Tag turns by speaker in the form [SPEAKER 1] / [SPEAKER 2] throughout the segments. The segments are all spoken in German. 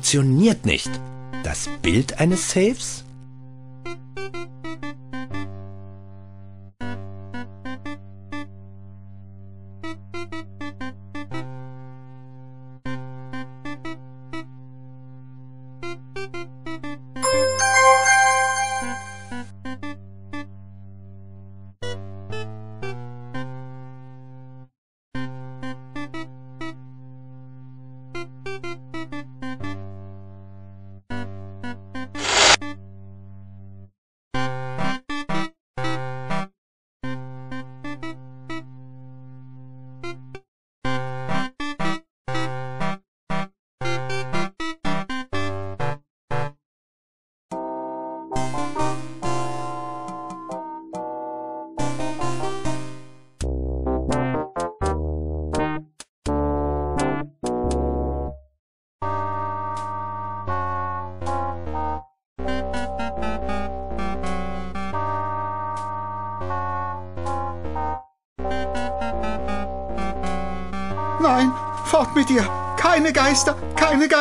[SPEAKER 1] funktioniert nicht. Das Bild eines Safes?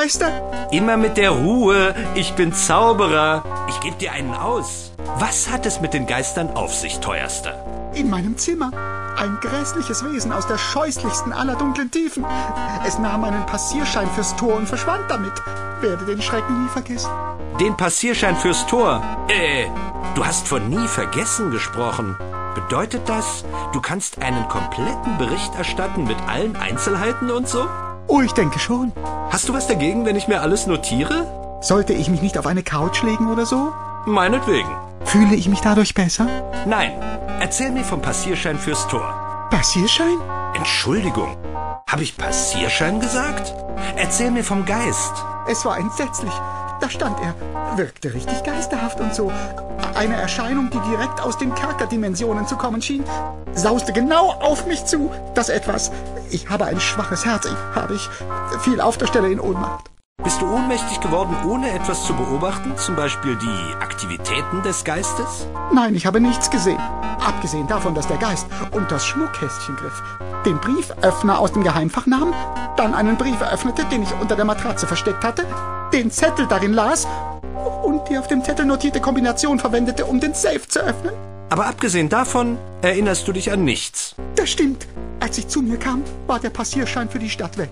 [SPEAKER 2] Geister.
[SPEAKER 1] Immer mit der Ruhe. Ich bin Zauberer. Ich gebe dir einen aus. Was hat es mit den Geistern auf sich, teuerster?
[SPEAKER 2] In meinem Zimmer. Ein grässliches Wesen aus der scheußlichsten aller dunklen Tiefen. Es nahm einen Passierschein fürs Tor und verschwand damit. Werde den Schrecken nie vergessen.
[SPEAKER 1] Den Passierschein fürs Tor. Äh, du hast von nie vergessen gesprochen. Bedeutet das, du kannst einen kompletten Bericht erstatten mit allen Einzelheiten und so?
[SPEAKER 2] Oh, ich denke schon.
[SPEAKER 1] Hast du was dagegen, wenn ich mir alles notiere?
[SPEAKER 2] Sollte ich mich nicht auf eine Couch legen oder so?
[SPEAKER 1] Meinetwegen.
[SPEAKER 2] Fühle ich mich dadurch besser?
[SPEAKER 1] Nein, erzähl mir vom Passierschein fürs Tor.
[SPEAKER 2] Passierschein?
[SPEAKER 1] Entschuldigung, habe ich Passierschein gesagt? Erzähl mir vom Geist.
[SPEAKER 2] Es war entsetzlich. Da stand er, wirkte richtig geisterhaft und so. Eine Erscheinung, die direkt aus den Kerkerdimensionen zu kommen schien, sauste genau auf mich zu. Das etwas, ich habe ein schwaches Herz, ich habe ich, fiel auf der Stelle in Ohnmacht.
[SPEAKER 1] Bist du ohnmächtig geworden, ohne etwas zu beobachten? Zum Beispiel die Aktivitäten des Geistes?
[SPEAKER 2] Nein, ich habe nichts gesehen. Abgesehen davon, dass der Geist unter das Schmuckkästchen griff, den Brieföffner aus dem Geheimfach nahm, dann einen Brief öffnete, den ich unter der Matratze versteckt hatte, den Zettel darin las und die auf dem Zettel notierte Kombination verwendete, um den Safe zu öffnen.
[SPEAKER 1] Aber abgesehen davon erinnerst du dich an nichts.
[SPEAKER 2] Das stimmt. Als ich zu mir kam, war der Passierschein für die Stadt weg.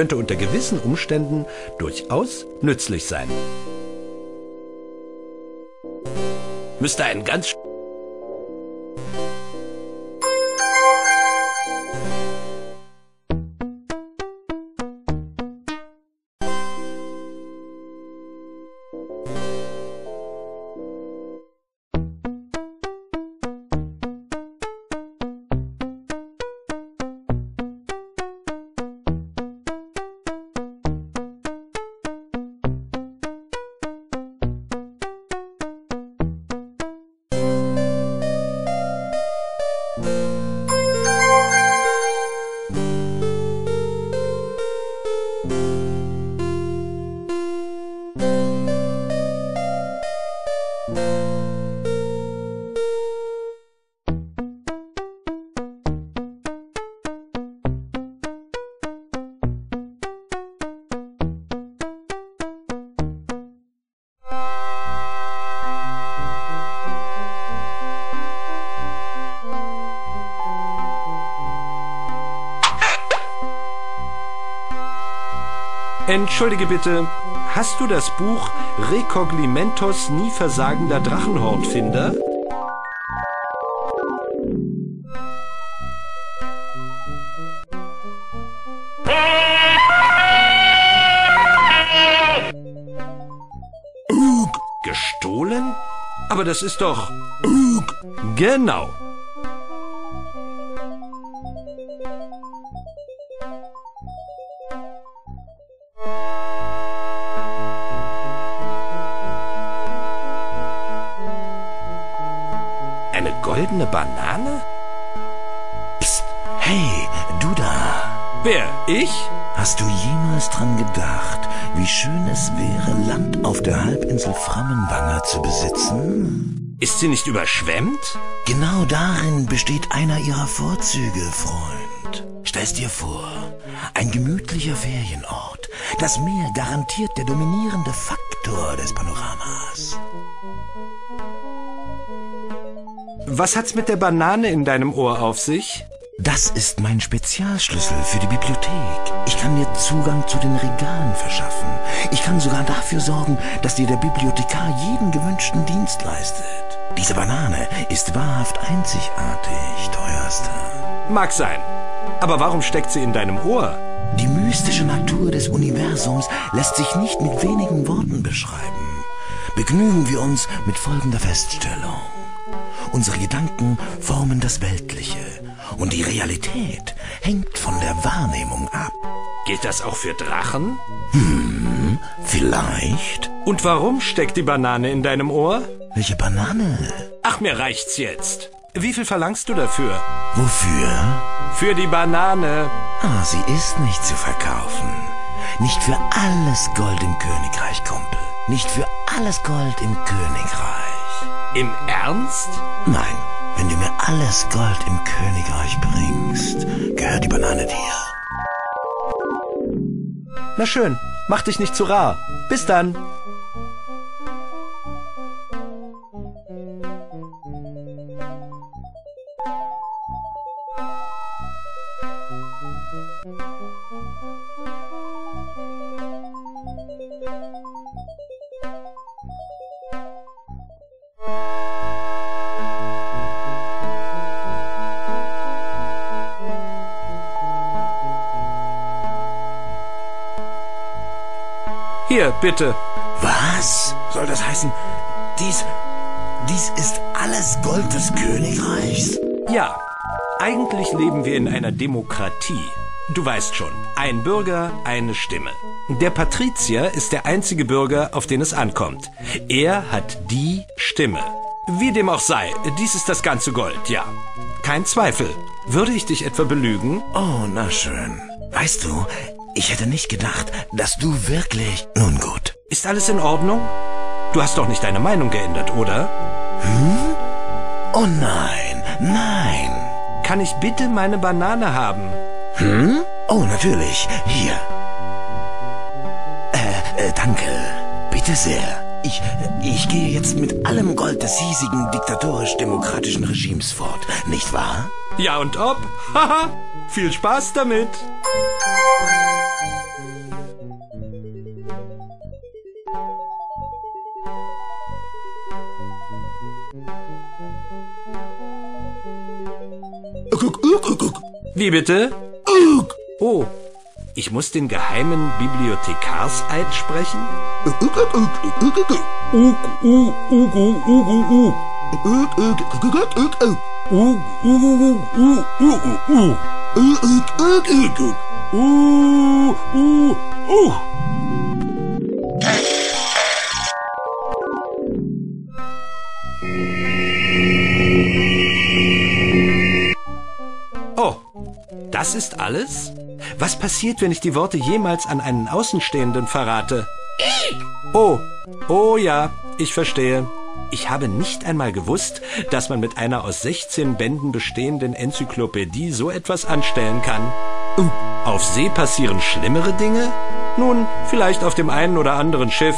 [SPEAKER 1] Könnte unter gewissen Umständen durchaus nützlich sein. Müsste ein ganz Entschuldige bitte, hast du das Buch Recognimentos nie versagender Drachenhortfinder? Ugh, gestohlen? Aber das ist doch... Genau. Sie nicht überschwemmt?
[SPEAKER 3] Genau darin besteht einer ihrer Vorzüge, Freund. Stell's dir vor, ein gemütlicher Ferienort. Das Meer garantiert der dominierende Faktor des Panoramas.
[SPEAKER 1] Was hat's mit der Banane in deinem Ohr auf sich?
[SPEAKER 3] Das ist mein Spezialschlüssel für die Bibliothek. Ich kann dir Zugang zu den Regalen verschaffen. Ich kann sogar dafür sorgen, dass dir der Bibliothekar jeden gewünschten Dienst leistet. Diese Banane ist wahrhaft einzigartig, teuerster.
[SPEAKER 1] Mag sein. Aber warum steckt sie in deinem Ohr?
[SPEAKER 3] Die mystische Natur des Universums lässt sich nicht mit wenigen Worten beschreiben. Begnügen wir uns mit folgender Feststellung. Unsere Gedanken formen das Weltliche und die Realität hängt von der Wahrnehmung ab.
[SPEAKER 1] Gilt das auch für Drachen?
[SPEAKER 3] Hm, vielleicht.
[SPEAKER 1] Und warum steckt die Banane in deinem Ohr?
[SPEAKER 3] Welche Banane?
[SPEAKER 1] Ach, mir reicht's jetzt. Wie viel verlangst du dafür?
[SPEAKER 3] Wofür?
[SPEAKER 1] Für die Banane.
[SPEAKER 3] Ah, sie ist nicht zu verkaufen. Nicht für alles Gold im Königreich, Kumpel. Nicht für alles Gold im Königreich.
[SPEAKER 1] Im Ernst?
[SPEAKER 3] Nein, wenn du mir alles Gold im Königreich bringst, gehört die Banane dir.
[SPEAKER 1] Na schön, mach dich nicht zu rar. Bis dann. Bitte.
[SPEAKER 3] Was soll das heißen? Dies, dies ist alles Gold des Königreichs?
[SPEAKER 1] Ja, eigentlich leben wir in einer Demokratie. Du weißt schon, ein Bürger, eine Stimme. Der Patrizier ist der einzige Bürger, auf den es ankommt. Er hat die Stimme. Wie dem auch sei, dies ist das ganze Gold, ja. Kein Zweifel. Würde ich dich etwa belügen?
[SPEAKER 3] Oh, na schön. Weißt du, ich hätte nicht gedacht, dass du wirklich... Nun gut.
[SPEAKER 1] Ist alles in Ordnung? Du hast doch nicht deine Meinung geändert, oder?
[SPEAKER 3] Hm? Oh nein, nein.
[SPEAKER 1] Kann ich bitte meine Banane haben?
[SPEAKER 3] Hm? Oh, natürlich. Hier. Äh, äh, danke. Bitte sehr. Ich, ich gehe jetzt mit allem Gold des hiesigen diktatorisch-demokratischen Regimes fort, nicht wahr?
[SPEAKER 1] Ja und ob. Haha. Viel Spaß damit. Wie bitte? Oh, ich muss den geheimen Bibliothekarseid sprechen? Oh, das ist alles? Was passiert, wenn ich die Worte jemals an einen Außenstehenden verrate? Oh, oh ja, ich verstehe. Ich habe nicht einmal gewusst, dass man mit einer aus 16 Bänden bestehenden Enzyklopädie so etwas anstellen kann. Auf See passieren schlimmere Dinge? Nun, vielleicht auf dem einen oder anderen Schiff.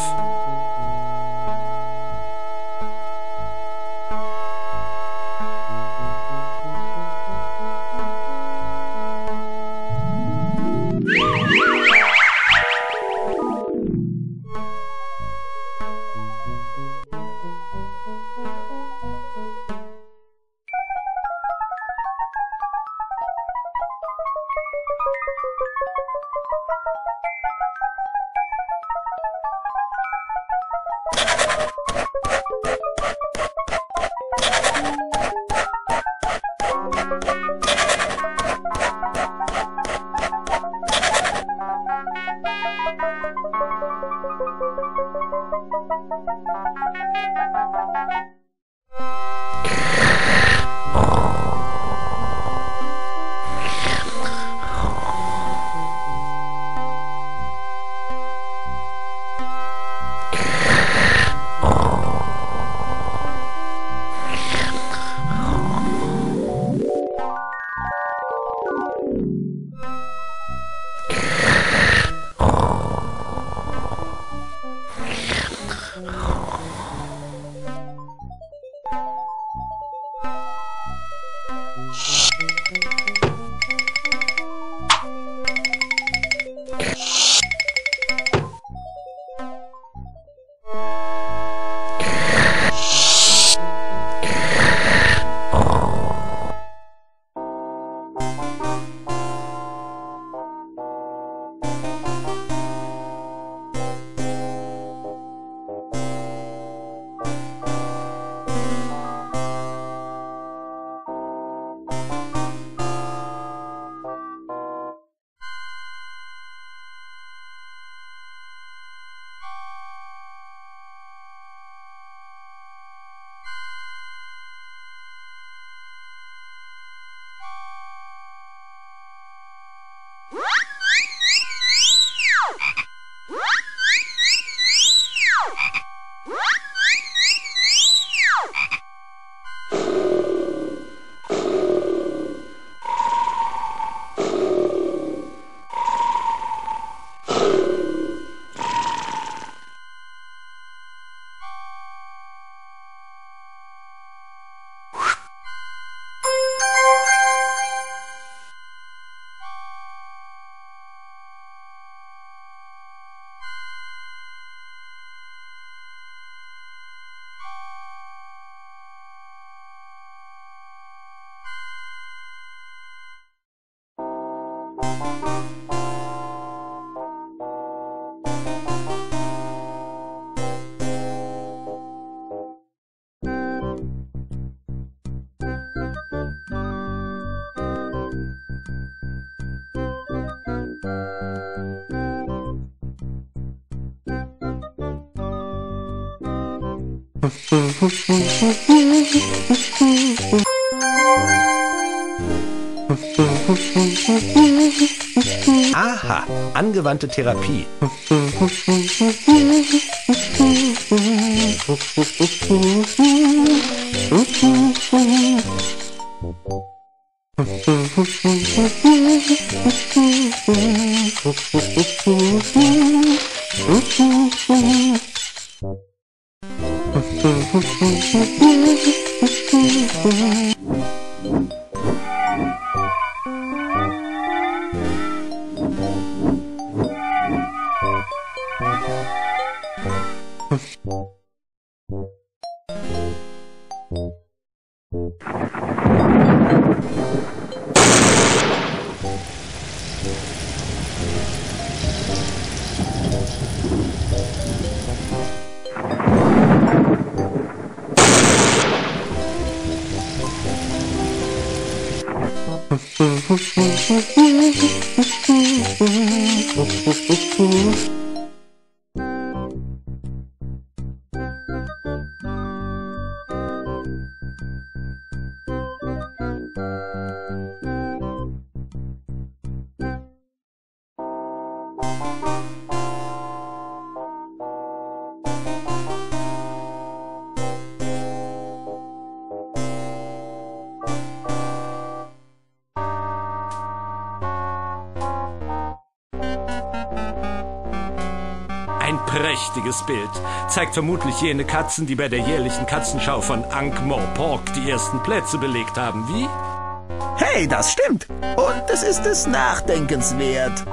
[SPEAKER 1] Aha, angewandte Therapie. Vermutlich jene Katzen, die bei der jährlichen Katzenschau von Ankh-Morpork die ersten Plätze belegt haben. Wie?
[SPEAKER 3] Hey, das stimmt. Und es ist es nachdenkenswert.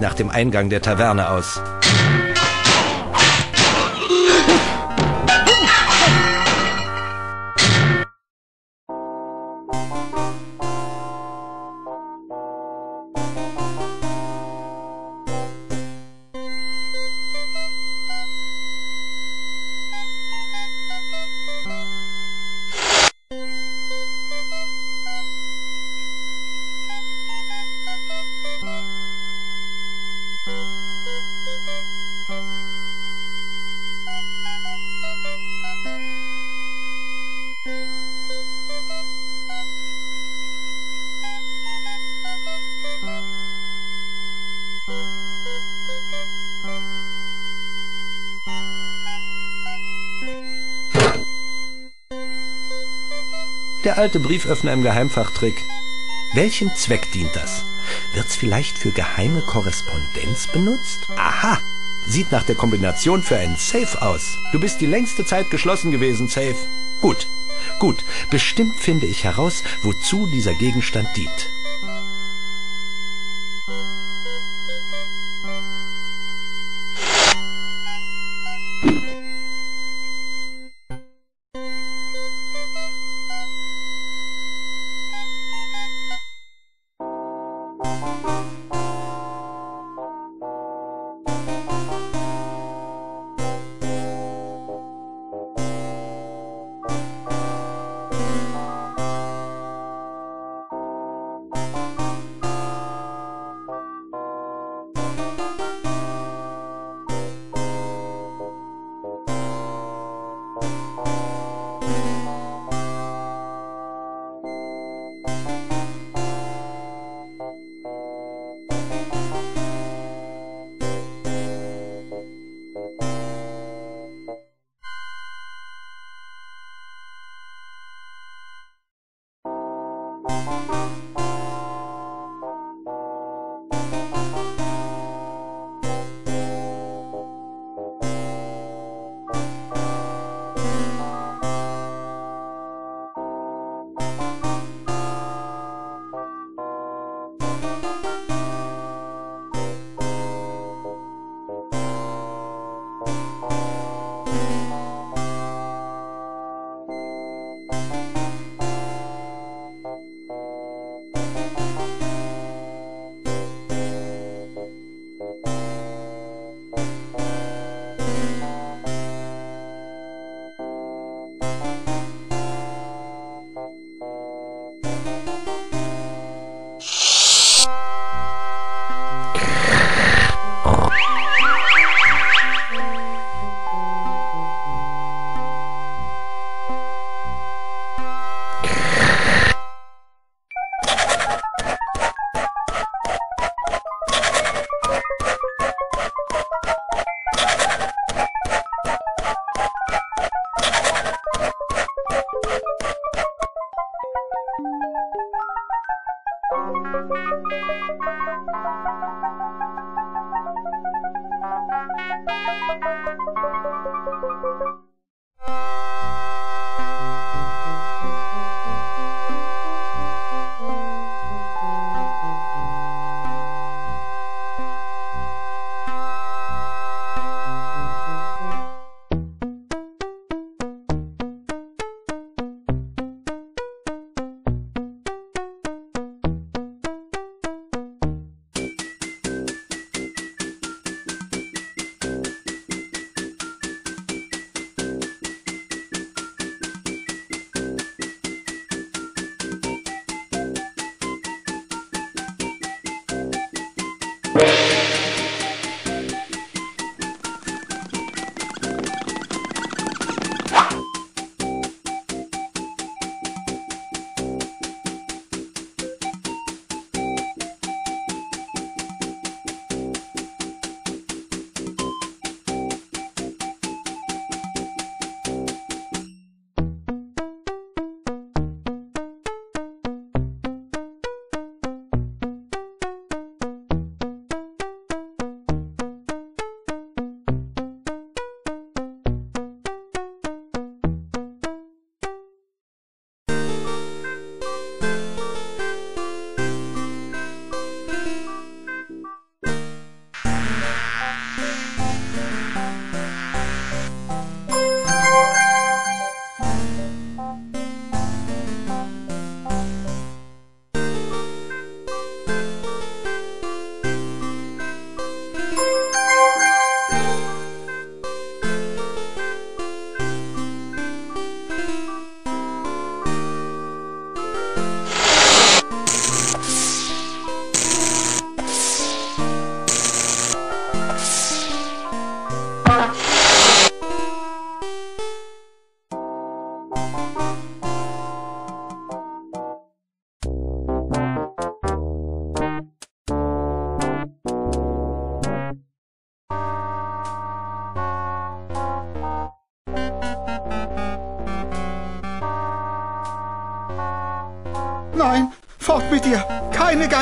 [SPEAKER 1] Nach dem Eingang der Taverne aus. Alte Brieföffner im Geheimfachtrick. Welchem Zweck dient das? Wird's vielleicht für geheime Korrespondenz benutzt? Aha! Sieht nach der Kombination für einen Safe aus. Du bist die längste Zeit geschlossen gewesen, Safe. Gut, gut. Bestimmt finde ich heraus, wozu dieser Gegenstand dient.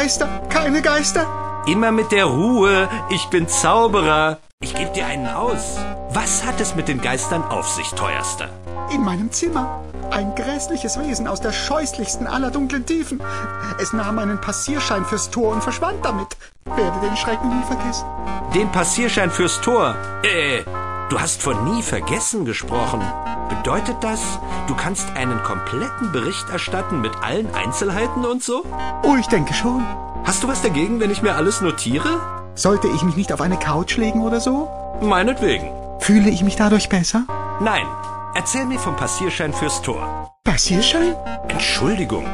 [SPEAKER 2] Geister, keine Geister.
[SPEAKER 1] Immer mit der Ruhe. Ich bin Zauberer. Ich gebe dir einen aus. Was hat es mit den Geistern auf sich, teuerster?
[SPEAKER 2] In meinem Zimmer. Ein grässliches Wesen aus der scheußlichsten aller dunklen Tiefen. Es nahm einen Passierschein fürs Tor und verschwand damit. Werde den Schrecken nie vergessen.
[SPEAKER 1] Den Passierschein fürs Tor. Äh, du hast von nie vergessen gesprochen. Bedeutet das, du kannst einen kompletten Bericht erstatten mit allen Einzelheiten und so?
[SPEAKER 2] Oh, ich denke schon.
[SPEAKER 1] Hast du was dagegen, wenn ich mir alles notiere?
[SPEAKER 2] Sollte ich mich nicht auf eine Couch legen oder so?
[SPEAKER 1] Meinetwegen.
[SPEAKER 2] Fühle ich mich dadurch besser?
[SPEAKER 1] Nein, erzähl mir vom Passierschein fürs Tor.
[SPEAKER 2] Passierschein?
[SPEAKER 1] Entschuldigung,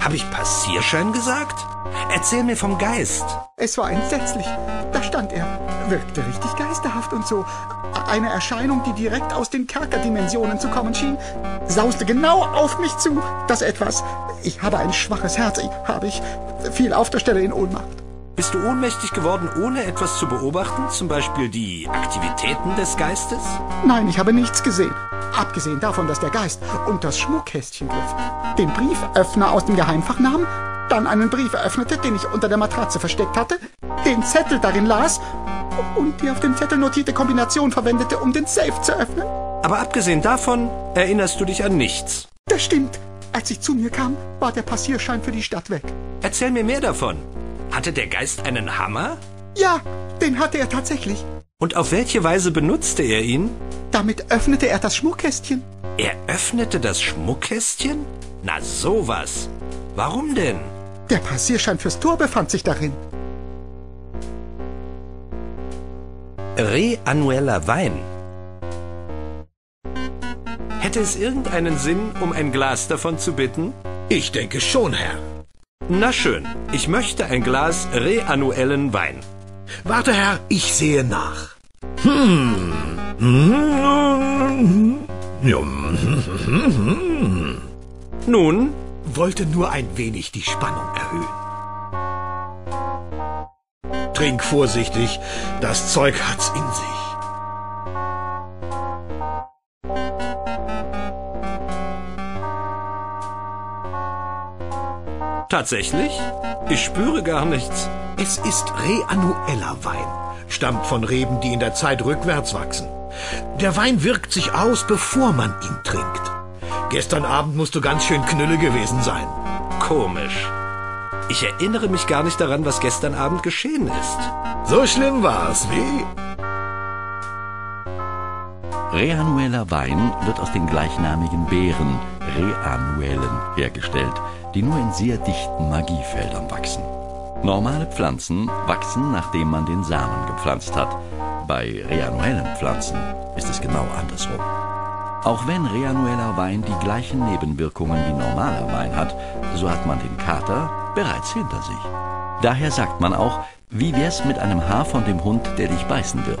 [SPEAKER 1] habe ich Passierschein gesagt? Erzähl mir vom Geist.
[SPEAKER 2] Es war entsetzlich. Da stand er, wirkte richtig geisterhaft und so. Eine Erscheinung, die direkt aus den Kerkerdimensionen zu kommen schien, sauste genau auf mich zu. Das etwas, ich habe ein schwaches Herz, ich, habe ich, fiel auf der Stelle in Ohnmacht.
[SPEAKER 1] Bist du ohnmächtig geworden, ohne etwas zu beobachten? Zum Beispiel die Aktivitäten des Geistes?
[SPEAKER 2] Nein, ich habe nichts gesehen. Abgesehen davon, dass der Geist unter das Schmuckkästchen griff, den Brieföffner aus dem Geheimfach nahm, dann einen Brief öffnete, den ich unter der Matratze versteckt hatte, den Zettel darin las und die auf dem Zettel notierte Kombination verwendete, um den Safe zu öffnen.
[SPEAKER 1] Aber abgesehen davon erinnerst du dich an nichts.
[SPEAKER 2] Das stimmt. Als ich zu mir kam, war der Passierschein für die Stadt weg.
[SPEAKER 1] Erzähl mir mehr davon. Hatte der Geist einen Hammer?
[SPEAKER 2] Ja, den hatte er tatsächlich.
[SPEAKER 1] Und auf welche Weise benutzte er ihn?
[SPEAKER 2] Damit öffnete er das Schmuckkästchen.
[SPEAKER 1] Er öffnete das Schmuckkästchen? Na sowas. Warum denn?
[SPEAKER 2] Der Passierschein fürs Tor befand sich darin.
[SPEAKER 1] Reannueller Wein. Hätte es irgendeinen Sinn, um ein Glas davon zu bitten?
[SPEAKER 3] Ich denke schon, Herr.
[SPEAKER 1] Na schön, ich möchte ein Glas reannuellen Wein.
[SPEAKER 3] Warte, Herr, ich sehe nach.
[SPEAKER 1] Nun,
[SPEAKER 3] Wollte nur ein wenig die Spannung erhöhen. Trink vorsichtig, das Zeug hat's in sich.
[SPEAKER 1] Tatsächlich? Ich spüre gar nichts.
[SPEAKER 4] Es ist reannueller Wein, stammt von Reben, die in der Zeit rückwärts wachsen. Der Wein wirkt sich aus, bevor man ihn trinkt. Gestern Abend musst du ganz schön knülle gewesen sein.
[SPEAKER 1] Komisch. Ich erinnere mich gar nicht daran, was gestern Abend geschehen ist.
[SPEAKER 4] So schlimm war's, wie?
[SPEAKER 5] Reannueller Wein wird aus den gleichnamigen Beeren, Reannuellen, hergestellt, die nur in sehr dichten Magiefeldern wachsen. Normale Pflanzen wachsen, nachdem man den Samen gepflanzt hat. Bei reannuellen Pflanzen ist es genau andersrum. Auch wenn reannueller Wein die gleichen Nebenwirkungen wie normaler Wein hat, so hat man den Kater bereits hinter sich. Daher sagt man auch, wie wär's mit einem Haar von dem Hund, der dich beißen wird?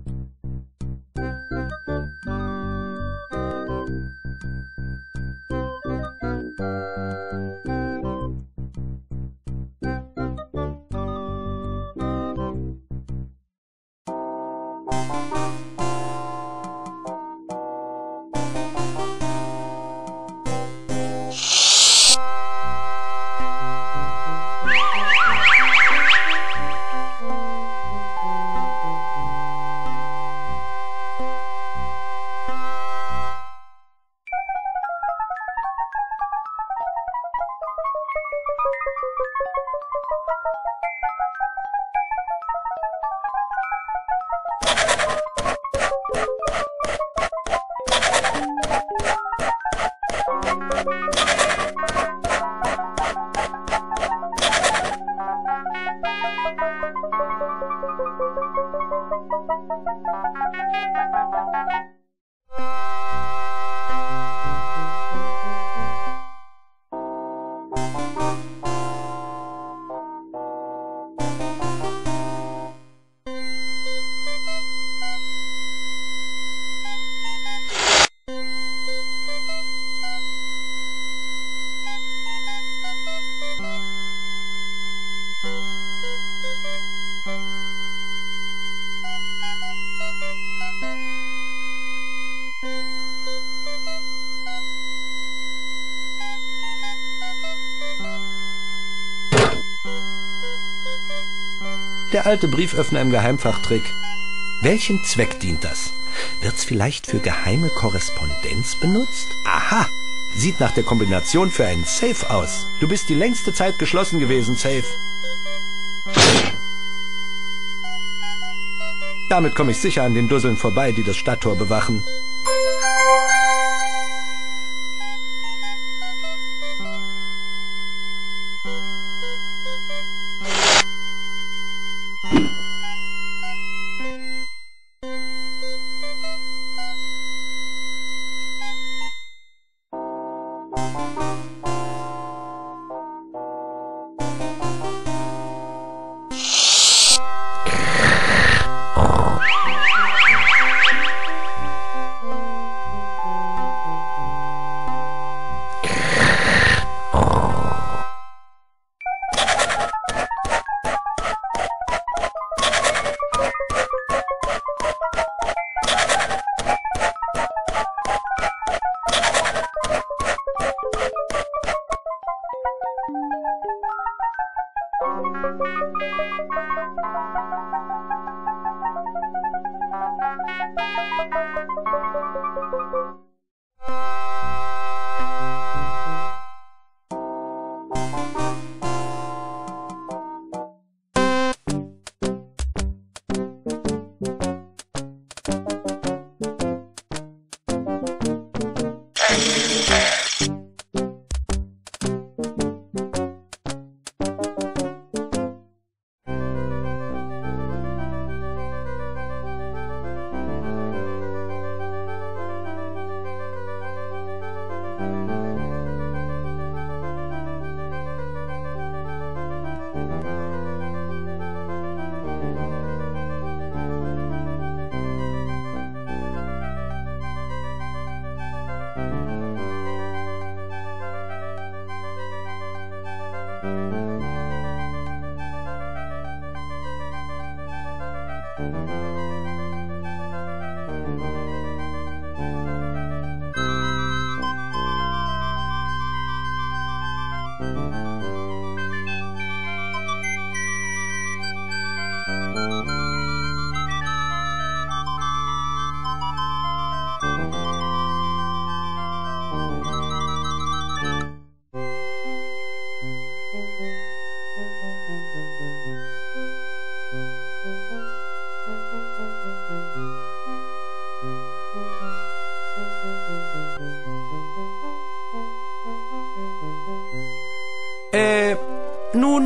[SPEAKER 1] Der alte Brieföffner im Geheimfachtrick. Welchem Zweck dient das? Wird's vielleicht für geheime Korrespondenz benutzt? Aha! Sieht nach der Kombination für einen Safe aus. Du bist die längste Zeit geschlossen gewesen, Safe. Damit komme ich sicher an den Dusseln vorbei, die das Stadttor bewachen.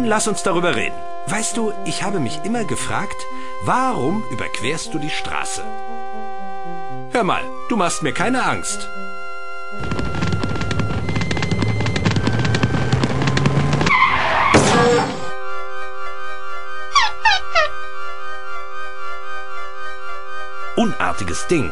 [SPEAKER 1] Lass uns darüber reden. Weißt du, ich habe mich immer gefragt, warum überquerst du die Straße? Hör mal, du machst mir keine Angst. Unartiges Ding.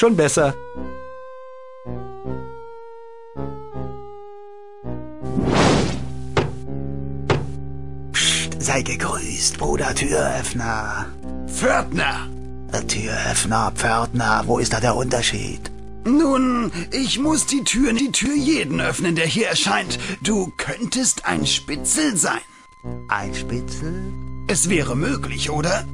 [SPEAKER 1] Schon besser.
[SPEAKER 6] Psst, sei gegrüßt, Bruder Türöffner.
[SPEAKER 7] Pförtner.
[SPEAKER 6] Äh, Türöffner, Pförtner, wo ist da der Unterschied?
[SPEAKER 7] Nun, ich muss die Tür, die Tür jeden öffnen, der hier erscheint. Du könntest ein Spitzel sein.
[SPEAKER 6] Ein Spitzel?
[SPEAKER 7] Es wäre möglich, oder?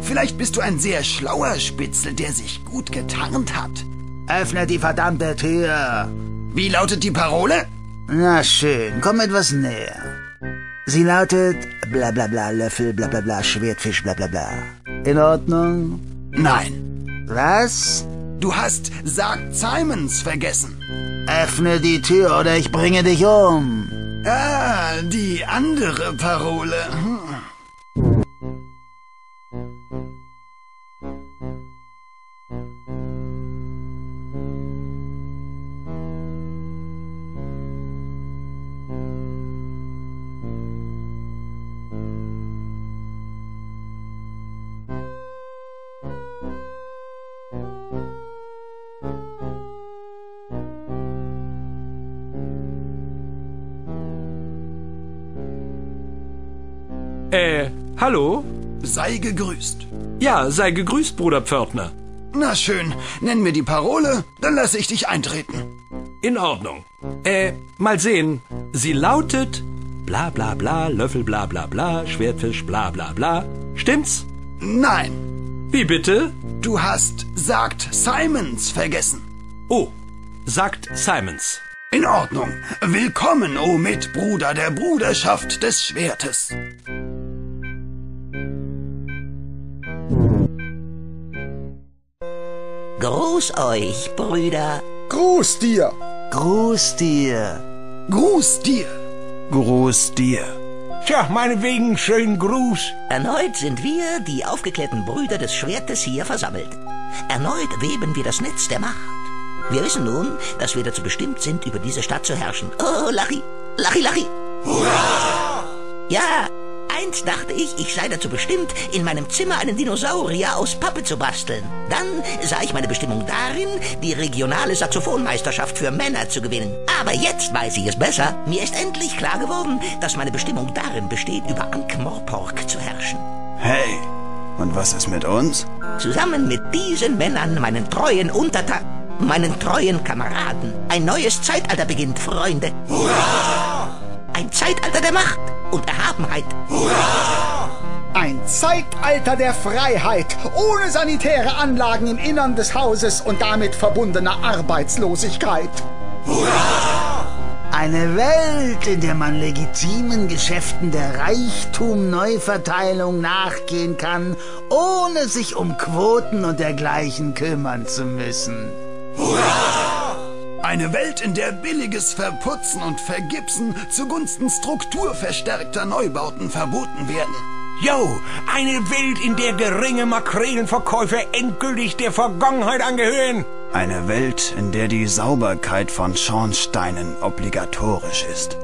[SPEAKER 7] Vielleicht bist du ein sehr schlauer Spitzel, der sich gut getarnt hat.
[SPEAKER 6] Öffne die verdammte Tür.
[SPEAKER 7] Wie lautet die Parole?
[SPEAKER 6] Na schön, komm etwas näher. Sie lautet bla bla bla Löffel bla bla bla Schwertfisch bla bla bla. In Ordnung?
[SPEAKER 7] Nein.
[SPEAKER 6] Was?
[SPEAKER 7] Du hast sagt Simons vergessen.
[SPEAKER 6] Öffne die Tür oder ich bringe dich um.
[SPEAKER 7] Ah, die andere Parole. Hm. Sei gegrüßt.
[SPEAKER 1] Ja, sei gegrüßt, Bruder Pförtner.
[SPEAKER 7] Na schön, nenn mir die Parole, dann lasse ich dich eintreten.
[SPEAKER 1] In Ordnung. Äh, mal sehen. Sie lautet bla bla bla, Löffel bla bla bla, Schwertfisch bla bla bla. Stimmt's?
[SPEAKER 7] Nein,
[SPEAKER 1] Wie bitte?
[SPEAKER 7] du hast sagt Simons vergessen.
[SPEAKER 1] Oh, sagt Simons.
[SPEAKER 7] In Ordnung. Willkommen, o Mitbruder der Bruderschaft des Schwertes.
[SPEAKER 8] Gruß euch, Brüder.
[SPEAKER 2] Gruß dir!
[SPEAKER 6] Gruß dir.
[SPEAKER 7] Gruß dir.
[SPEAKER 9] Gruß dir.
[SPEAKER 10] Tja, meinetwegen schönen Gruß.
[SPEAKER 8] Erneut sind wir, die aufgeklärten Brüder des Schwertes, hier versammelt. Erneut weben wir das Netz der Macht. Wir wissen nun, dass wir dazu bestimmt sind, über diese Stadt zu herrschen. Oh, Lachi, Lachi, Lachi. Hurra! Ja, einst dachte ich, ich sei dazu bestimmt, in meinem Zimmer einen Dinosaurier aus Pappe zu basteln. Dann sah ich meine Bestimmung darin, die regionale Saxophonmeisterschaft für Männer zu gewinnen. Aber jetzt weiß ich es besser. Mir ist endlich klar geworden, dass meine Bestimmung darin besteht, über Ankh-Morpork zu herrschen.
[SPEAKER 10] Hey, und was ist mit uns?
[SPEAKER 8] Zusammen mit diesen Männern, meinen treuen Untertan, meinen treuen Kameraden. Ein neues Zeitalter beginnt, Freunde. Hurra! Ein Zeitalter der Macht und Erhabenheit.
[SPEAKER 2] Ein Zeitalter der Freiheit, ohne sanitäre Anlagen im Innern des Hauses und damit verbundener Arbeitslosigkeit.
[SPEAKER 6] Eine Welt, in der man legitimen Geschäften der Reichtum-Neuverteilung nachgehen kann, ohne sich um Quoten und dergleichen kümmern zu müssen.
[SPEAKER 7] Eine Welt, in der billiges Verputzen und Vergipsen zugunsten strukturverstärkter Neubauten verboten werden.
[SPEAKER 10] Jo, eine Welt, in der geringe Makrelenverkäufe endgültig der Vergangenheit angehören.
[SPEAKER 7] Eine Welt, in der die Sauberkeit von Schornsteinen obligatorisch ist.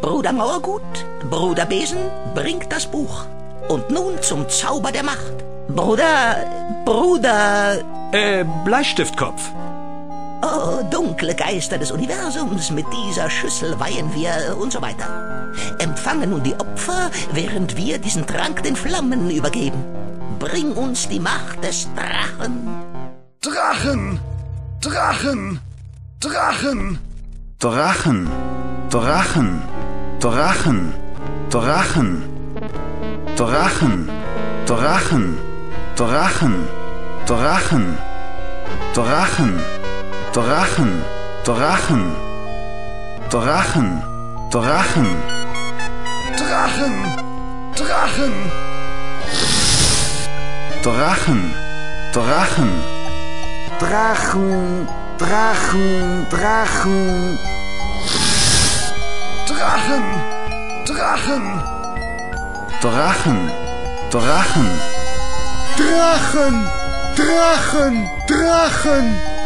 [SPEAKER 8] Bruder Mauergut, Bruder Besen, bringt das Buch. Und nun zum Zauber der Macht. Bruder, Bruder,
[SPEAKER 1] Äh, Bleistiftkopf.
[SPEAKER 8] Oh, dunkle Geister des Universums, mit dieser Schüssel weihen wir und so weiter. Empfange nun die Opfer, während wir diesen Trank den Flammen übergeben. Bring uns die Macht des Drachen.
[SPEAKER 7] Drachen! Drachen! Drachen! Drachen! Drachen! Drachen! Drachen! Drachen! Drachen! Drachen! Drachen! Drachen! Drachen! Drachen! Drachen! Drachen! Drachen! Drachen! Drachen! Drachen! Drachen! Drachen! Drachen! Drachen! Drachen! Drachen! Drachen!
[SPEAKER 2] Drachen! Drachen! Drachen!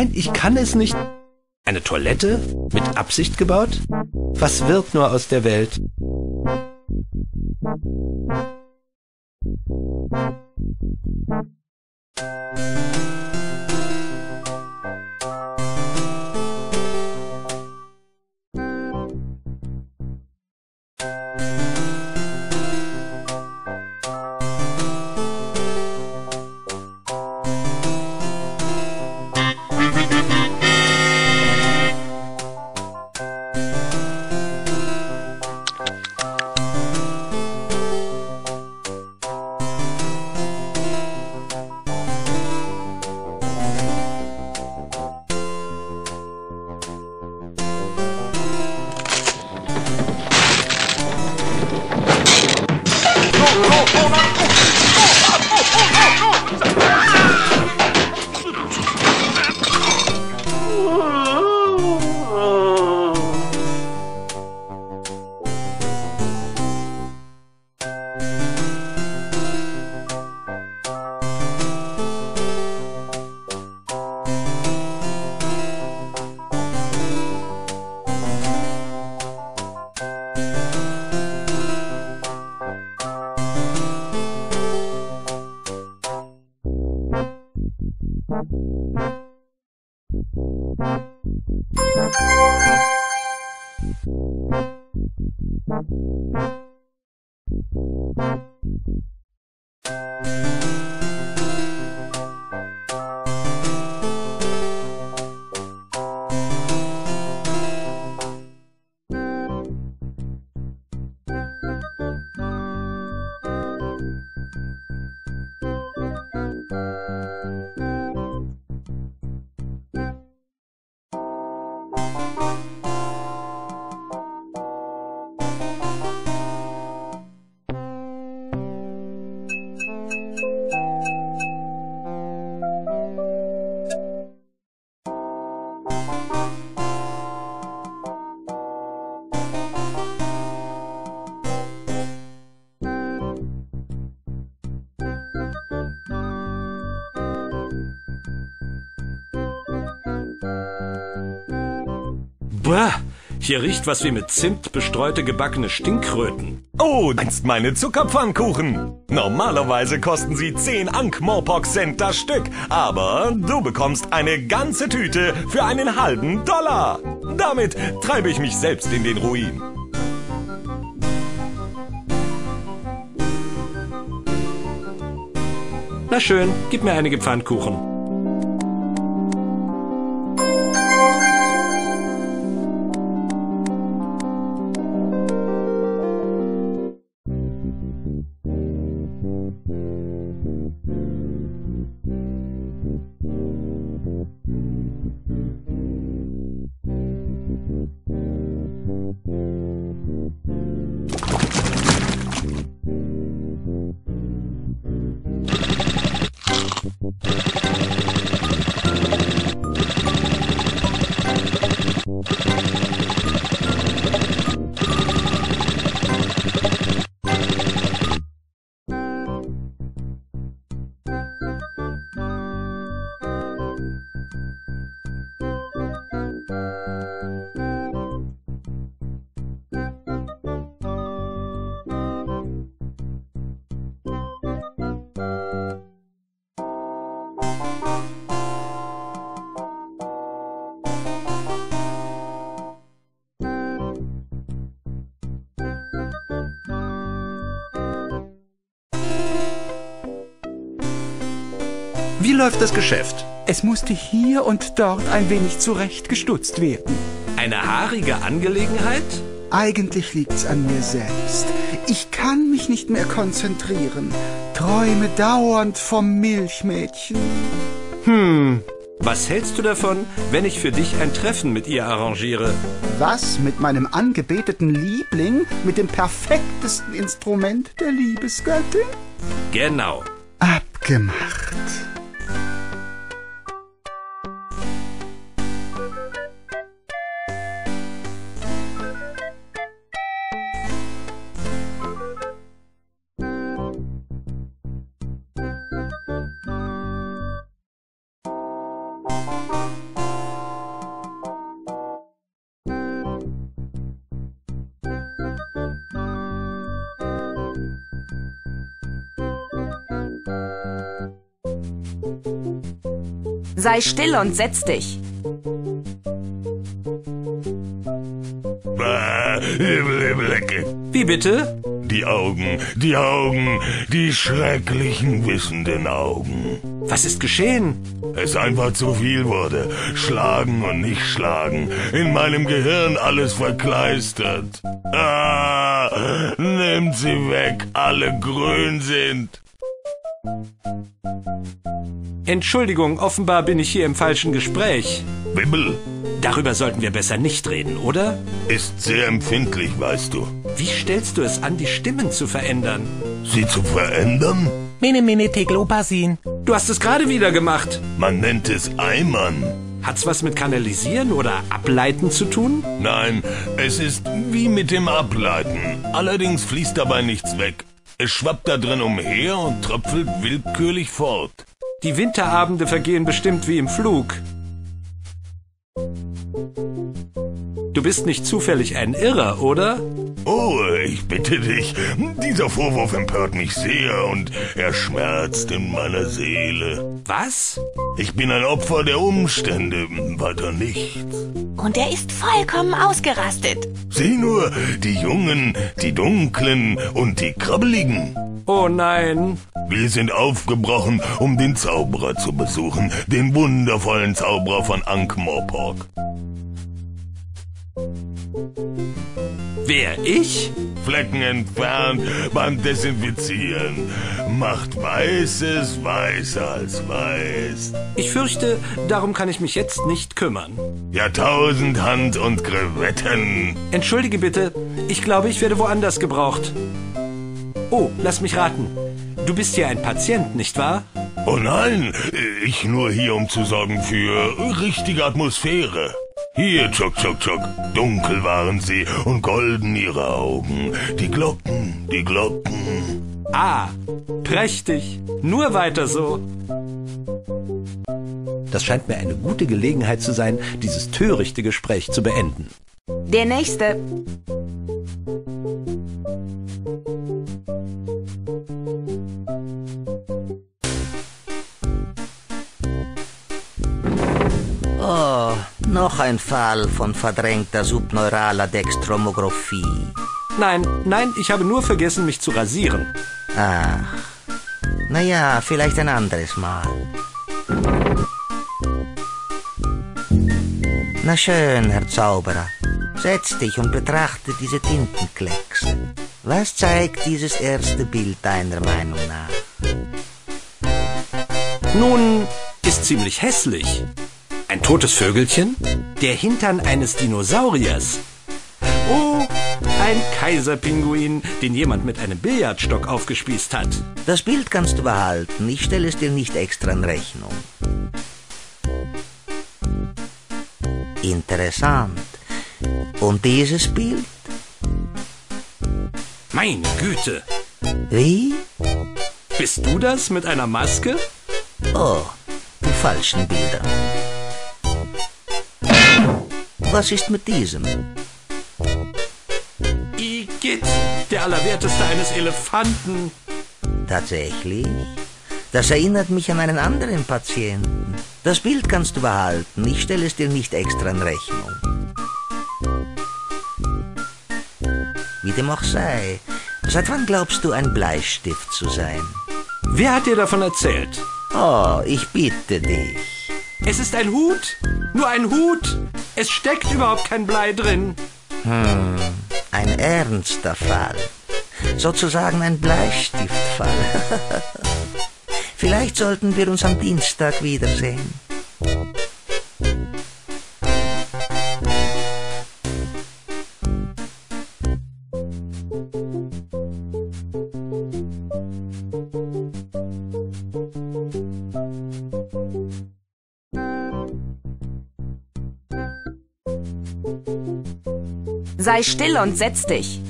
[SPEAKER 1] Nein, ich kann es nicht. Eine Toilette? Mit Absicht gebaut? Was wird nur aus der Welt? Hier riecht was wie mit Zimt bestreute gebackene Stinkröten.
[SPEAKER 11] Oh, meinst meine Zuckerpfannkuchen? Normalerweise kosten sie 10 Ankh-Morpok-Cent das Stück, aber du bekommst eine ganze Tüte für einen halben Dollar. Damit treibe ich mich selbst in den Ruin.
[SPEAKER 1] Na schön, gib mir einige Pfannkuchen. Läuft das Geschäft?
[SPEAKER 2] Es musste hier und dort ein wenig zurechtgestutzt werden.
[SPEAKER 1] Eine haarige Angelegenheit?
[SPEAKER 2] Eigentlich liegt's an mir selbst. Ich kann mich nicht mehr konzentrieren. Träume dauernd vom Milchmädchen.
[SPEAKER 1] Hm, was hältst du davon, wenn ich für dich ein Treffen mit ihr arrangiere?
[SPEAKER 2] Was mit meinem angebeteten Liebling, mit dem perfektesten Instrument der Liebesgöttin?
[SPEAKER 1] Genau.
[SPEAKER 2] Abgemacht.
[SPEAKER 12] Sei still und setz dich.
[SPEAKER 1] Wie bitte?
[SPEAKER 11] Die Augen, die Augen, die schrecklichen wissenden Augen.
[SPEAKER 1] Was ist geschehen?
[SPEAKER 11] Es einfach zu viel wurde. Schlagen und nicht schlagen. In meinem Gehirn alles verkleistert. Ah, nehmt sie weg, alle grün sind.
[SPEAKER 1] Entschuldigung, offenbar bin ich hier im falschen Gespräch.
[SPEAKER 11] Wibbel
[SPEAKER 1] Darüber sollten wir besser nicht reden, oder?
[SPEAKER 11] ist sehr empfindlich, weißt du.
[SPEAKER 1] Wie stellst du es an, die Stimmen zu verändern?
[SPEAKER 11] Sie zu verändern?
[SPEAKER 10] Mene, mene, teglobasin.
[SPEAKER 1] Du hast es gerade wieder gemacht.
[SPEAKER 11] Man nennt es Eimern.
[SPEAKER 1] Hat's was mit Kanalisieren oder Ableiten zu tun?
[SPEAKER 11] Nein, es ist wie mit dem Ableiten. Allerdings fließt dabei nichts weg. Es schwappt da drin umher und tröpfelt willkürlich fort.
[SPEAKER 1] Die Winterabende vergehen bestimmt wie im Flug. Du bist nicht zufällig ein Irrer, oder?
[SPEAKER 11] Oh, ich bitte dich. Dieser Vorwurf empört mich sehr und er schmerzt in meiner Seele.
[SPEAKER 1] Was?
[SPEAKER 11] Ich bin ein Opfer der Umstände, weiter nichts.
[SPEAKER 13] Und er ist vollkommen ausgerastet.
[SPEAKER 11] Sieh nur, die Jungen, die Dunklen und die Krabbeligen.
[SPEAKER 1] Oh nein.
[SPEAKER 11] Wir sind aufgebrochen, um den Zauberer zu besuchen, den wundervollen Zauberer von Ankh-Morpork.
[SPEAKER 1] Wer, ich?
[SPEAKER 11] Flecken entfernt beim Desinfizieren. Macht Weißes weißer als weiß.
[SPEAKER 1] Ich fürchte, darum kann ich mich jetzt nicht kümmern.
[SPEAKER 11] Jahrtausendhand und Krevetten.
[SPEAKER 1] Entschuldige bitte, ich glaube, ich werde woanders gebraucht. Oh, lass mich raten. Du bist ja ein Patient, nicht wahr?
[SPEAKER 11] Oh nein, ich nur hier, um zu sorgen für richtige Atmosphäre. Hier, Chuck, Chuck, Chuck. Dunkel waren sie und golden ihre Augen. Die Glocken, die Glocken.
[SPEAKER 1] Ah, prächtig. Nur weiter so. Das scheint mir eine gute Gelegenheit zu sein, dieses törichte Gespräch zu beenden.
[SPEAKER 13] Der nächste.
[SPEAKER 8] Oh, noch ein Fall von verdrängter subneuraler Dextromographie.
[SPEAKER 1] Nein, nein, ich habe nur vergessen, mich zu rasieren.
[SPEAKER 8] Ach, naja, vielleicht ein anderes Mal. Na schön, Herr Zauberer. Setz dich und betrachte diese Tintenkleckse. Was zeigt dieses erste Bild deiner Meinung nach?
[SPEAKER 1] Nun, ist ziemlich hässlich. Ein totes Vögelchen? Der Hintern eines Dinosauriers? Oh, ein Kaiserpinguin, den jemand mit einem Billardstock aufgespießt hat.
[SPEAKER 8] Das Bild kannst du behalten. Ich stelle es dir nicht extra in Rechnung. Interessant. Und dieses Bild?
[SPEAKER 1] Meine Güte.
[SPEAKER 8] Wie?
[SPEAKER 1] Bist du das mit einer Maske?
[SPEAKER 8] Oh, die falschen Bilder. Was ist mit diesem?
[SPEAKER 1] Igitt, der Allerwerteste eines Elefanten.
[SPEAKER 8] Tatsächlich? Das erinnert mich an einen anderen Patienten. Das Bild kannst du behalten. Ich stelle es dir nicht extra in Rechnung. Wie dem auch sei, seit wann glaubst du, ein Bleistift zu sein?
[SPEAKER 1] Wer hat dir davon erzählt?
[SPEAKER 8] Oh, ich bitte dich.
[SPEAKER 1] Es ist ein Hut. Nur ein Hut. Es steckt überhaupt kein Blei drin.
[SPEAKER 8] Hm, ein ernster Fall. Sozusagen ein Bleistiftfall. Vielleicht sollten wir uns am Dienstag wiedersehen.
[SPEAKER 13] Sei still und setz dich.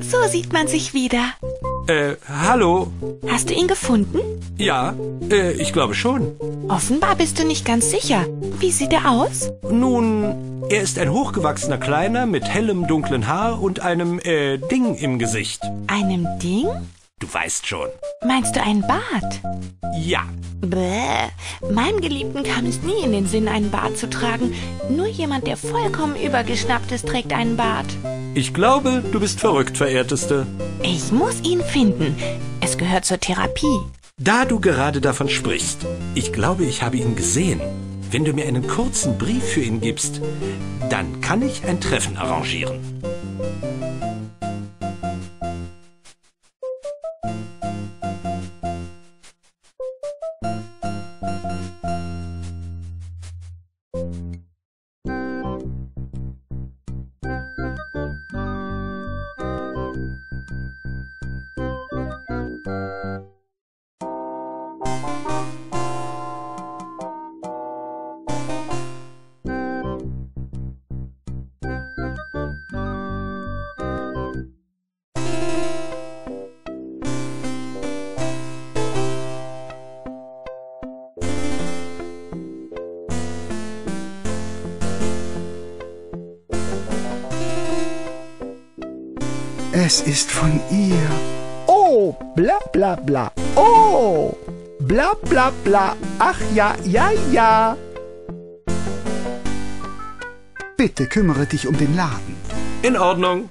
[SPEAKER 13] So sieht man sich wieder.
[SPEAKER 1] Äh, hallo?
[SPEAKER 13] Hast du ihn gefunden?
[SPEAKER 1] Ja, äh, ich glaube schon.
[SPEAKER 13] Offenbar bist du nicht ganz sicher. Wie sieht er aus?
[SPEAKER 1] Nun, er ist ein hochgewachsener Kleiner mit hellem dunklen Haar und einem, äh, Ding im Gesicht.
[SPEAKER 13] Einem Ding?
[SPEAKER 1] Du weißt schon.
[SPEAKER 13] Meinst du einen Bart?
[SPEAKER 1] Ja.
[SPEAKER 13] Bäh. Meinem Geliebten kam es nie in den Sinn, einen Bart zu tragen. Nur jemand, der vollkommen übergeschnappt ist, trägt einen Bart.
[SPEAKER 1] Ich glaube, du bist verrückt, Verehrteste.
[SPEAKER 13] Ich muss ihn finden. Es gehört zur Therapie.
[SPEAKER 1] Da du gerade davon sprichst, ich glaube, ich habe ihn gesehen. Wenn du mir einen kurzen Brief für ihn gibst, dann kann ich ein Treffen arrangieren.
[SPEAKER 2] Es ist von ihr. Oh, bla bla bla. Oh, bla bla bla. Ach ja, ja, ja. Bitte kümmere dich um den Laden.
[SPEAKER 1] In Ordnung.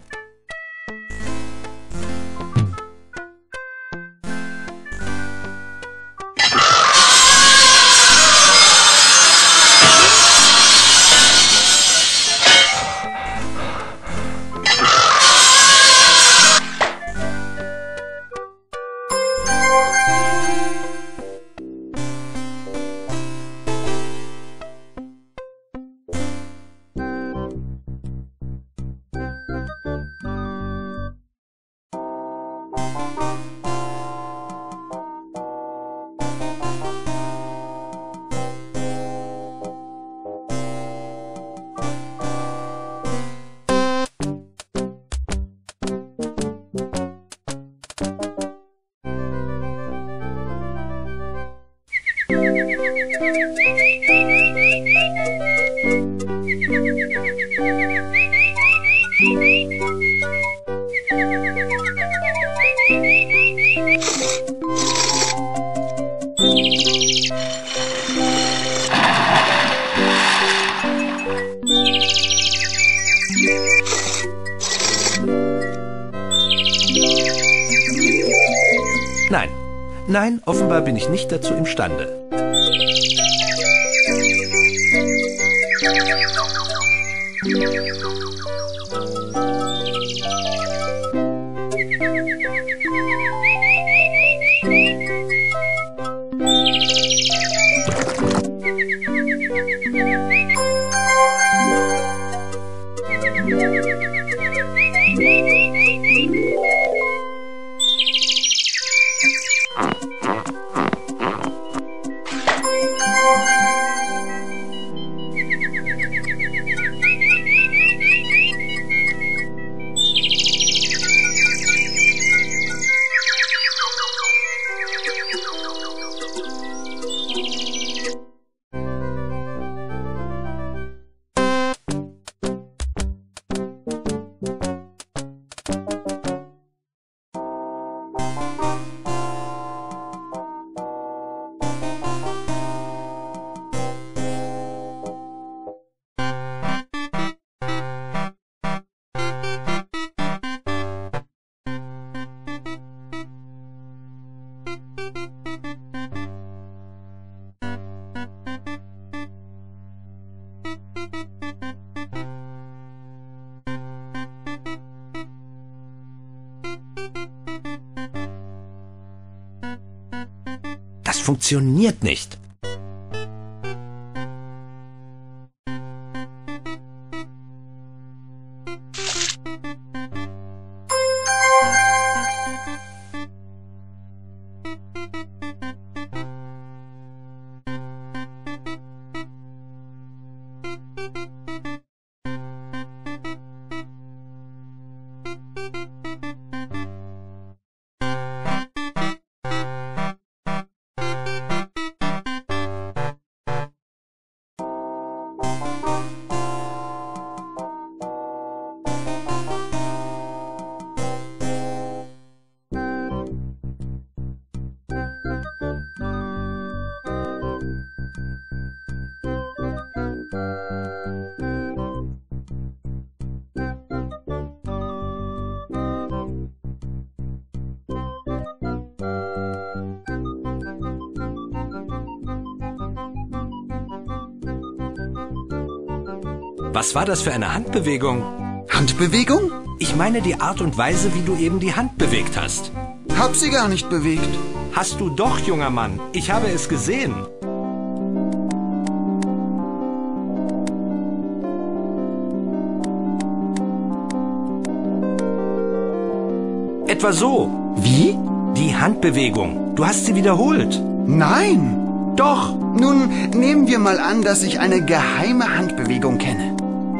[SPEAKER 1] Funktioniert nicht. Was war das für eine Handbewegung?
[SPEAKER 7] Handbewegung?
[SPEAKER 1] Ich meine die Art und Weise, wie du eben die Hand bewegt hast.
[SPEAKER 7] Hab sie gar nicht bewegt.
[SPEAKER 1] Hast du doch, junger Mann. Ich habe es gesehen. Etwa so.
[SPEAKER 7] Wie?
[SPEAKER 1] Die Handbewegung. Du hast sie wiederholt.
[SPEAKER 7] Nein.
[SPEAKER 1] Doch.
[SPEAKER 7] Nun, nehmen wir mal an, dass ich eine geheime Handbewegung kenne.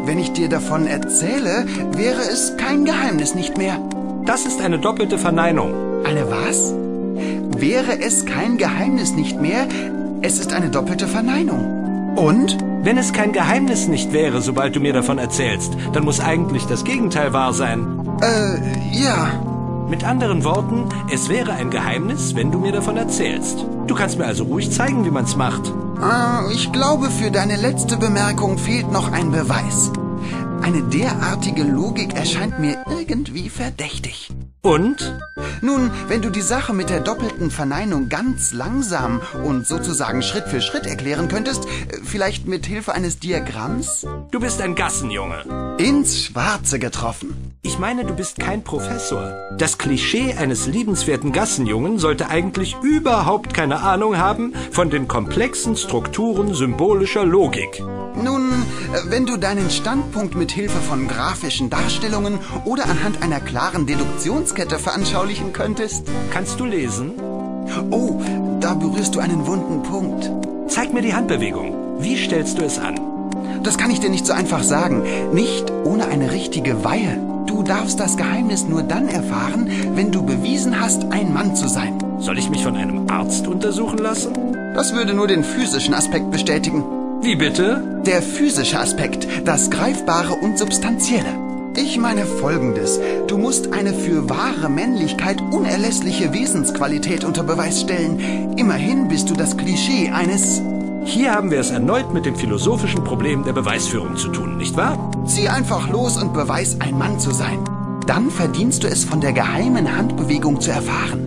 [SPEAKER 7] Wenn ich dir davon erzähle, wäre es kein Geheimnis nicht mehr.
[SPEAKER 1] Das ist eine doppelte Verneinung.
[SPEAKER 7] Eine was? Wäre es kein Geheimnis nicht mehr, es ist eine doppelte Verneinung. Und?
[SPEAKER 1] Wenn es kein Geheimnis nicht wäre, sobald du mir davon erzählst, dann muss eigentlich das Gegenteil wahr sein.
[SPEAKER 7] Äh, ja.
[SPEAKER 1] Mit anderen Worten, es wäre ein Geheimnis, wenn du mir davon erzählst. Du kannst mir also ruhig zeigen, wie man's macht.
[SPEAKER 7] Äh, ich glaube, für deine letzte Bemerkung fehlt noch ein Beweis. Eine derartige Logik erscheint mir irgendwie verdächtig.
[SPEAKER 1] Und?
[SPEAKER 7] Nun, wenn du die Sache mit der doppelten Verneinung ganz langsam und sozusagen Schritt für Schritt erklären könntest, äh, vielleicht mit Hilfe eines Diagramms?
[SPEAKER 1] Du bist ein Gassenjunge.
[SPEAKER 7] Ins Schwarze getroffen.
[SPEAKER 1] Ich meine, du bist kein Professor. Das Klischee eines liebenswerten Gassenjungen sollte eigentlich überhaupt keine Ahnung haben von den komplexen Strukturen symbolischer Logik.
[SPEAKER 7] Nun, äh, wenn du deinen Standpunkt mit Hilfe von grafischen Darstellungen oder anhand einer klaren Deduktionskette veranschaulichen könntest.
[SPEAKER 1] Kannst du lesen?
[SPEAKER 7] Oh, da berührst du einen wunden Punkt.
[SPEAKER 1] Zeig mir die Handbewegung. Wie stellst du es an?
[SPEAKER 7] Das kann ich dir nicht so einfach sagen. Nicht ohne eine richtige Weihe. Du darfst das Geheimnis nur dann erfahren, wenn du bewiesen hast, ein Mann zu sein.
[SPEAKER 1] Soll ich mich von einem Arzt untersuchen lassen?
[SPEAKER 7] Das würde nur den physischen Aspekt bestätigen.
[SPEAKER 1] Wie bitte?
[SPEAKER 7] Der physische Aspekt, das Greifbare und Substanzielle. Ich meine folgendes. Du musst eine für wahre Männlichkeit unerlässliche Wesensqualität unter Beweis stellen. Immerhin bist du das Klischee eines...
[SPEAKER 1] Hier haben wir es erneut mit dem philosophischen Problem der Beweisführung zu tun, nicht wahr?
[SPEAKER 7] Zieh einfach los und beweis, ein Mann zu sein. Dann verdienst du es von der geheimen Handbewegung zu erfahren.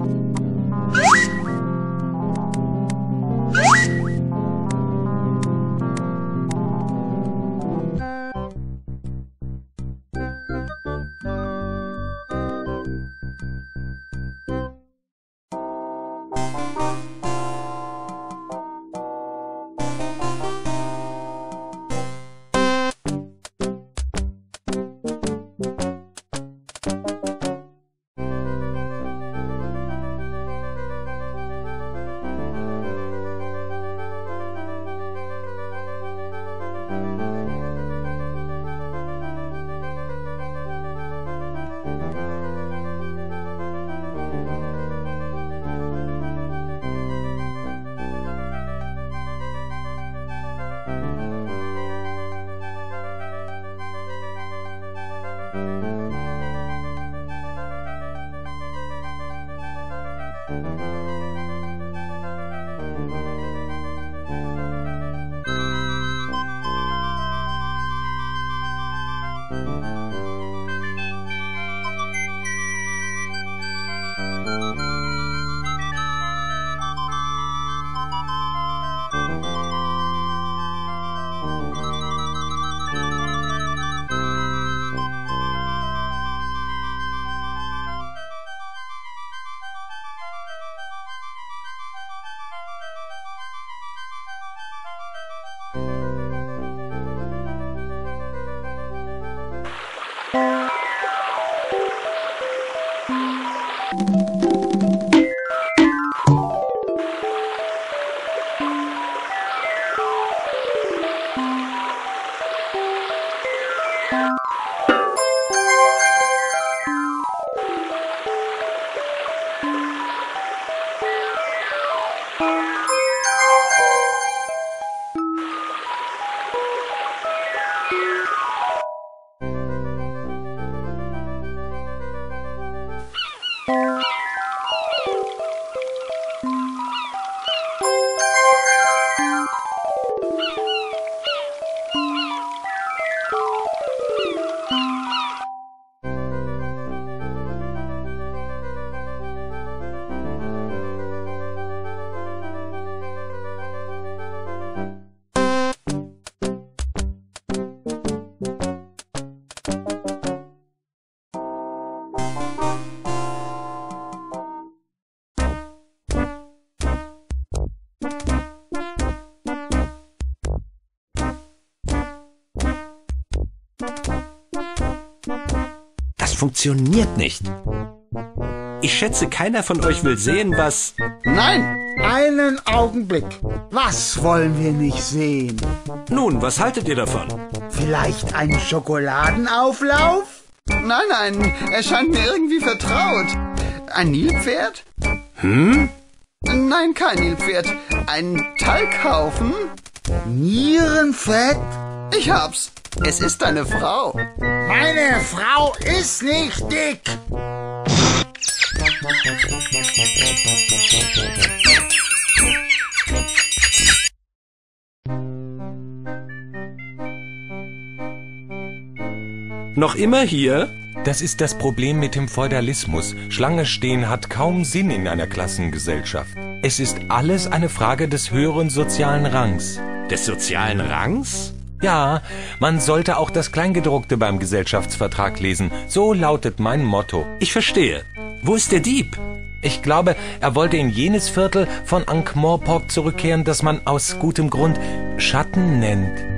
[SPEAKER 1] Funktioniert nicht. Ich schätze, keiner von euch will sehen, was...
[SPEAKER 2] Nein, einen Augenblick. Was wollen wir nicht sehen?
[SPEAKER 1] Nun, was haltet ihr davon?
[SPEAKER 2] Vielleicht einen Schokoladenauflauf?
[SPEAKER 7] Nein, nein, er scheint mir irgendwie vertraut. Ein Nilpferd?
[SPEAKER 1] Hm?
[SPEAKER 7] Nein, kein Nilpferd. Ein Talghaufen?
[SPEAKER 2] Nierenfett?
[SPEAKER 7] Ich hab's. Es ist deine Frau.
[SPEAKER 2] Meine Frau ist nicht dick.
[SPEAKER 1] Noch immer hier?
[SPEAKER 10] Das ist das Problem mit dem Feudalismus. Schlange stehen hat kaum Sinn in einer Klassengesellschaft. Es ist alles eine Frage des höheren sozialen Rangs.
[SPEAKER 1] Des sozialen Rangs?
[SPEAKER 10] Ja, man sollte auch das Kleingedruckte beim Gesellschaftsvertrag lesen. So lautet mein Motto.
[SPEAKER 1] Ich verstehe. Wo ist der Dieb?
[SPEAKER 10] Ich glaube, er wollte in jenes Viertel von Ankh-Morpork zurückkehren, das man aus gutem Grund Schatten nennt.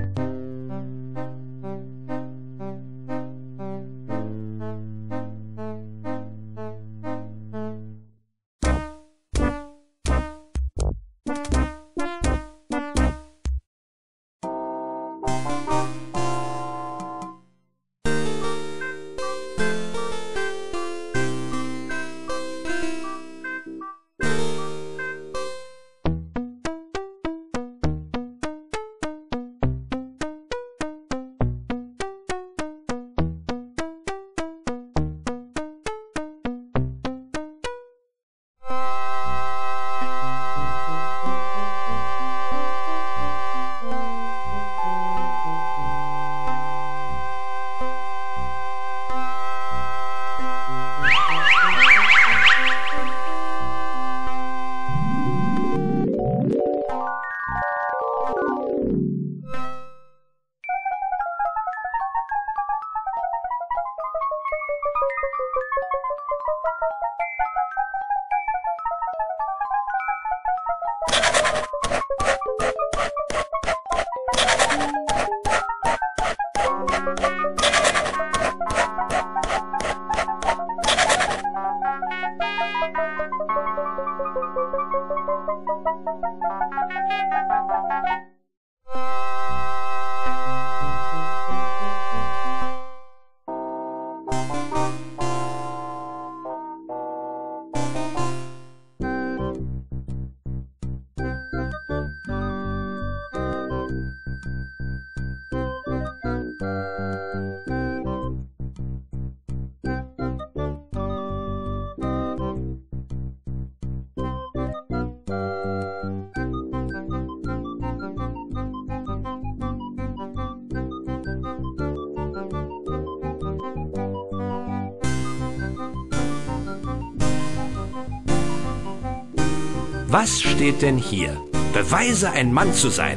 [SPEAKER 1] Steht denn hier? Beweise ein Mann zu sein.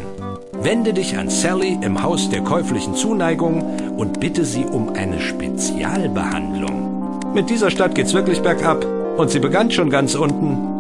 [SPEAKER 1] Wende dich an Sally im Haus der käuflichen Zuneigung und bitte sie um eine Spezialbehandlung. Mit dieser Stadt geht's wirklich bergab und sie begann schon ganz unten.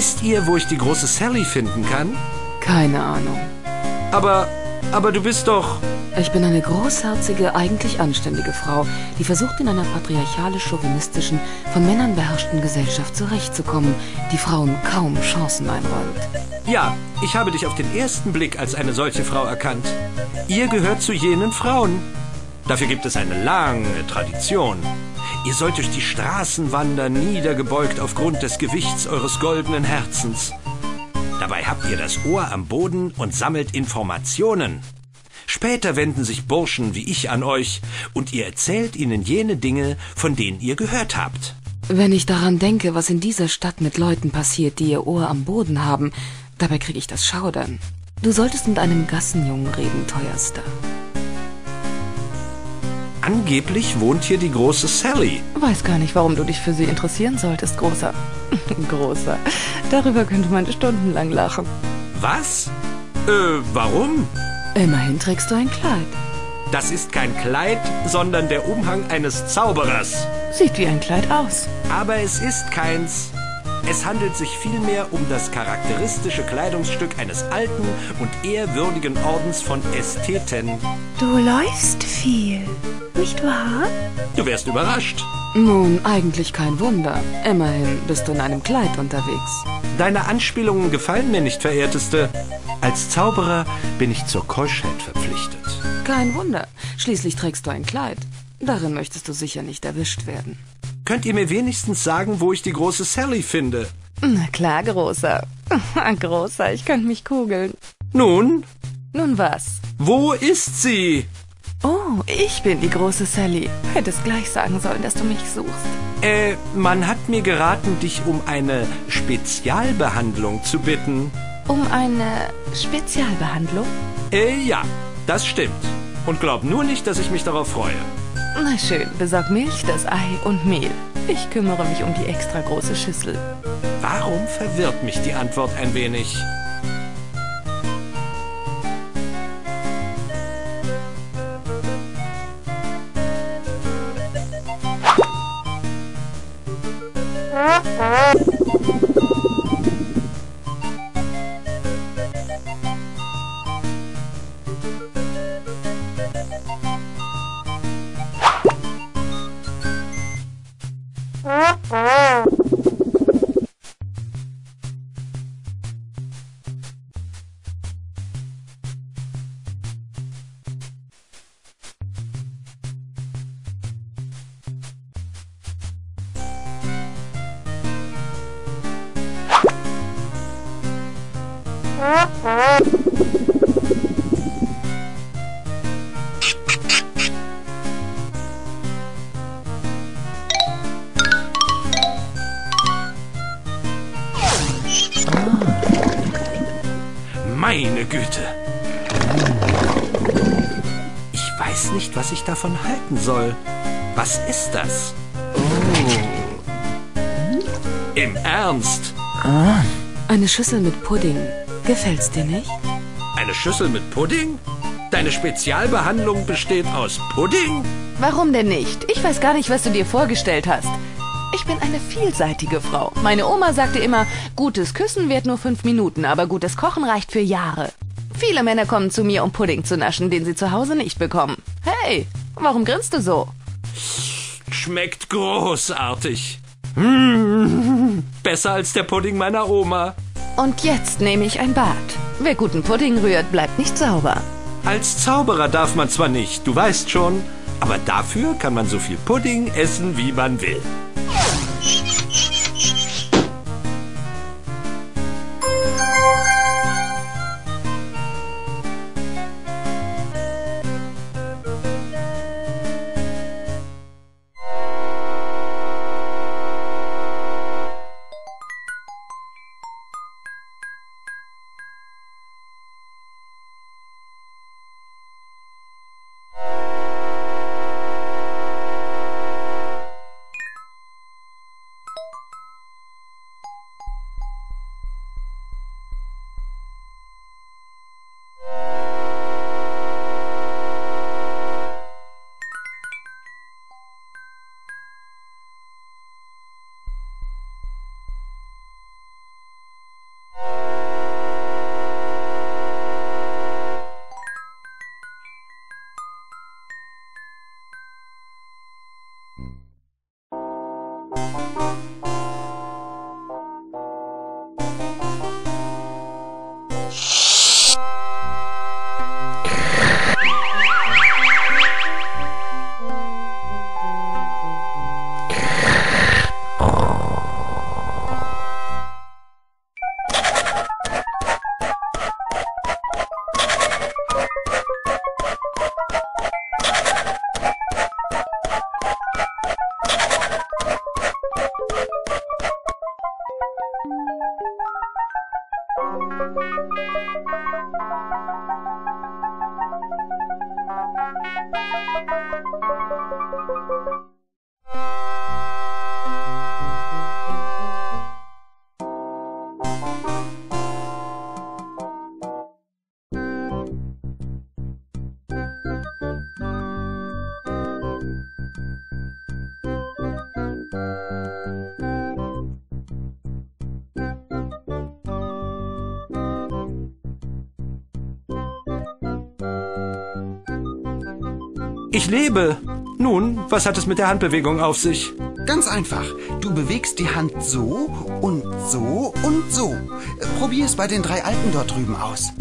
[SPEAKER 1] Wisst ihr, wo ich die große Sally finden kann?
[SPEAKER 14] Keine Ahnung.
[SPEAKER 1] Aber, aber du bist doch...
[SPEAKER 14] Ich bin eine großherzige, eigentlich anständige Frau, die versucht in einer patriarchalisch-chauvinistischen, von Männern beherrschten Gesellschaft zurechtzukommen, die Frauen kaum Chancen einräumt.
[SPEAKER 1] Ja, ich habe dich auf den ersten Blick als eine solche Frau erkannt. Ihr gehört zu jenen Frauen. Dafür gibt es eine lange Tradition. Ihr sollt durch die Straßen wandern, niedergebeugt aufgrund des Gewichts eures goldenen Herzens. Dabei habt ihr das Ohr am Boden und sammelt Informationen. Später wenden sich Burschen wie ich an euch, und ihr erzählt ihnen jene Dinge, von denen ihr gehört habt.
[SPEAKER 14] Wenn ich daran denke, was in dieser Stadt mit Leuten passiert, die ihr Ohr am Boden haben, dabei kriege ich das Schaudern. Du solltest mit einem Gassenjungen reden, teuerster.
[SPEAKER 1] Angeblich wohnt hier die große Sally.
[SPEAKER 15] Weiß gar nicht, warum du dich für sie interessieren solltest, Großer. Großer. Darüber könnte man stundenlang lachen.
[SPEAKER 1] Was? Äh, warum?
[SPEAKER 14] Immerhin trägst du ein Kleid.
[SPEAKER 1] Das ist kein Kleid, sondern der Umhang eines Zauberers.
[SPEAKER 15] Sieht wie ein Kleid aus.
[SPEAKER 1] Aber es ist keins. Es handelt sich vielmehr um das charakteristische Kleidungsstück eines alten und ehrwürdigen Ordens von Ästheten.
[SPEAKER 13] Du läufst viel, nicht wahr?
[SPEAKER 1] Du wärst überrascht.
[SPEAKER 14] Nun, eigentlich kein Wunder. Immerhin bist du in einem Kleid unterwegs.
[SPEAKER 1] Deine Anspielungen gefallen mir nicht, verehrteste. Als Zauberer bin ich zur Keuschheit verpflichtet.
[SPEAKER 14] Kein Wunder. Schließlich trägst du ein Kleid. Darin möchtest du sicher nicht erwischt werden.
[SPEAKER 1] Könnt ihr mir wenigstens sagen, wo ich die große Sally finde?
[SPEAKER 15] Na klar, Großer. Großer, ich könnte mich kugeln.
[SPEAKER 1] Nun?
[SPEAKER 15] Nun was?
[SPEAKER 1] Wo ist sie?
[SPEAKER 15] Oh, ich bin die große Sally. Hättest gleich sagen sollen, dass du mich suchst.
[SPEAKER 1] Äh, man hat mir geraten, dich um eine Spezialbehandlung zu bitten.
[SPEAKER 15] Um eine Spezialbehandlung?
[SPEAKER 1] Äh, ja, das stimmt. Und glaub nur nicht, dass ich mich darauf freue.
[SPEAKER 15] Na schön, besorg Milch, das Ei und Mehl. Ich kümmere mich um die extra große Schüssel.
[SPEAKER 1] Warum verwirrt mich die Antwort ein wenig? Was ich davon halten soll. Was ist das? Oh. Im Ernst?
[SPEAKER 14] Ah. Eine Schüssel mit Pudding. Gefällt's dir nicht?
[SPEAKER 1] Eine Schüssel mit Pudding? Deine Spezialbehandlung besteht aus Pudding?
[SPEAKER 15] Warum denn nicht? Ich weiß gar nicht, was du dir vorgestellt hast. Ich bin eine vielseitige Frau. Meine Oma sagte immer, gutes Küssen währt nur fünf Minuten, aber gutes Kochen reicht für Jahre. Viele Männer kommen zu mir, um Pudding zu naschen, den sie zu Hause nicht bekommen. Hey, warum grinst du so?
[SPEAKER 1] Schmeckt großartig. Mmh, besser als der Pudding meiner Oma.
[SPEAKER 15] Und jetzt nehme ich ein Bad. Wer guten Pudding rührt, bleibt nicht sauber.
[SPEAKER 1] Als Zauberer darf man zwar nicht, du weißt schon, aber dafür kann man so viel Pudding essen, wie man will. Lebe. Nun, was hat es mit der Handbewegung auf sich?
[SPEAKER 7] Ganz einfach. Du bewegst die Hand so und so und so. Probier es bei den drei Alten dort drüben aus.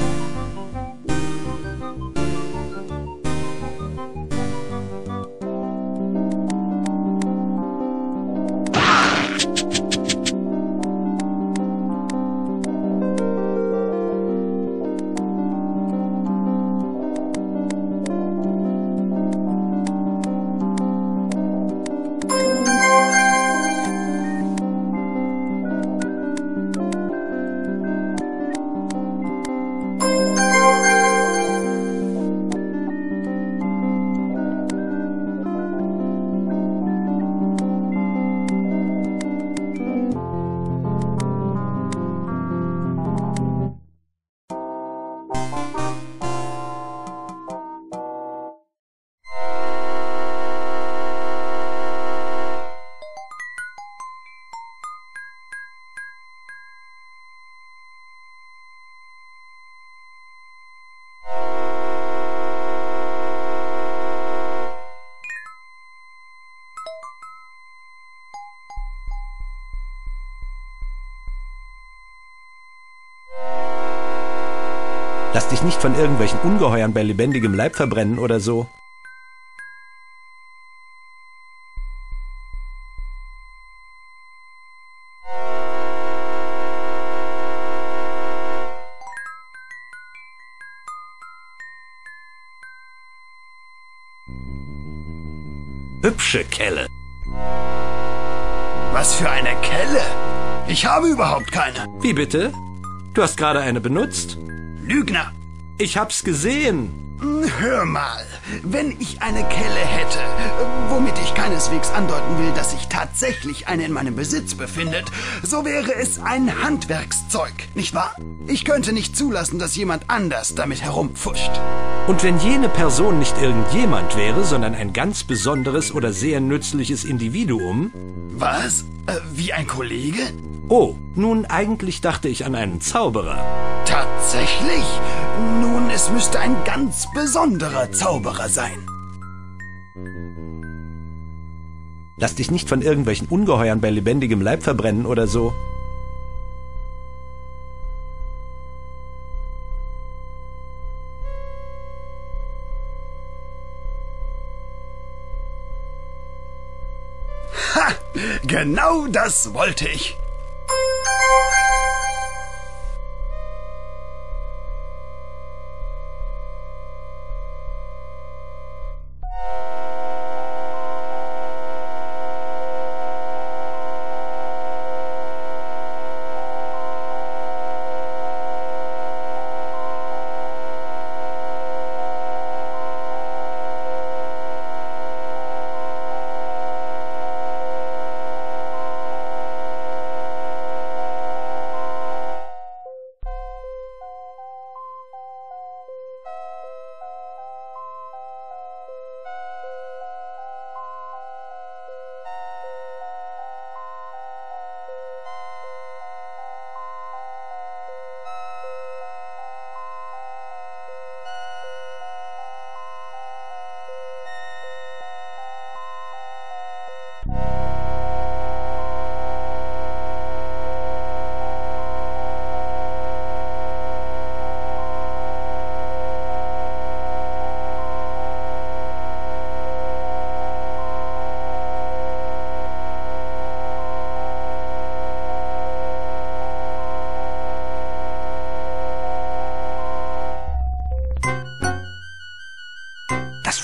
[SPEAKER 1] Lass dich nicht von irgendwelchen Ungeheuern bei lebendigem Leib verbrennen oder so. Hübsche Kelle.
[SPEAKER 7] Was für eine Kelle? Ich habe überhaupt keine.
[SPEAKER 1] Wie bitte? Du hast gerade eine benutzt.
[SPEAKER 7] Lügner.
[SPEAKER 1] Ich hab's gesehen.
[SPEAKER 7] Hör mal, wenn ich eine Kelle hätte, womit ich keineswegs andeuten will, dass sich tatsächlich eine in meinem Besitz befindet, so wäre es ein Handwerkszeug, nicht wahr? Ich könnte nicht zulassen, dass jemand anders damit herumpfuscht.
[SPEAKER 1] Und wenn jene Person nicht irgendjemand wäre, sondern ein ganz besonderes oder sehr nützliches Individuum?
[SPEAKER 7] Was? Äh, wie ein Kollege?
[SPEAKER 1] Oh, nun eigentlich dachte ich an einen Zauberer.
[SPEAKER 7] Tatsächlich? Nun, es müsste ein ganz besonderer Zauberer sein.
[SPEAKER 1] Lass dich nicht von irgendwelchen Ungeheuern bei lebendigem Leib verbrennen oder so.
[SPEAKER 7] Ha! Genau das wollte ich.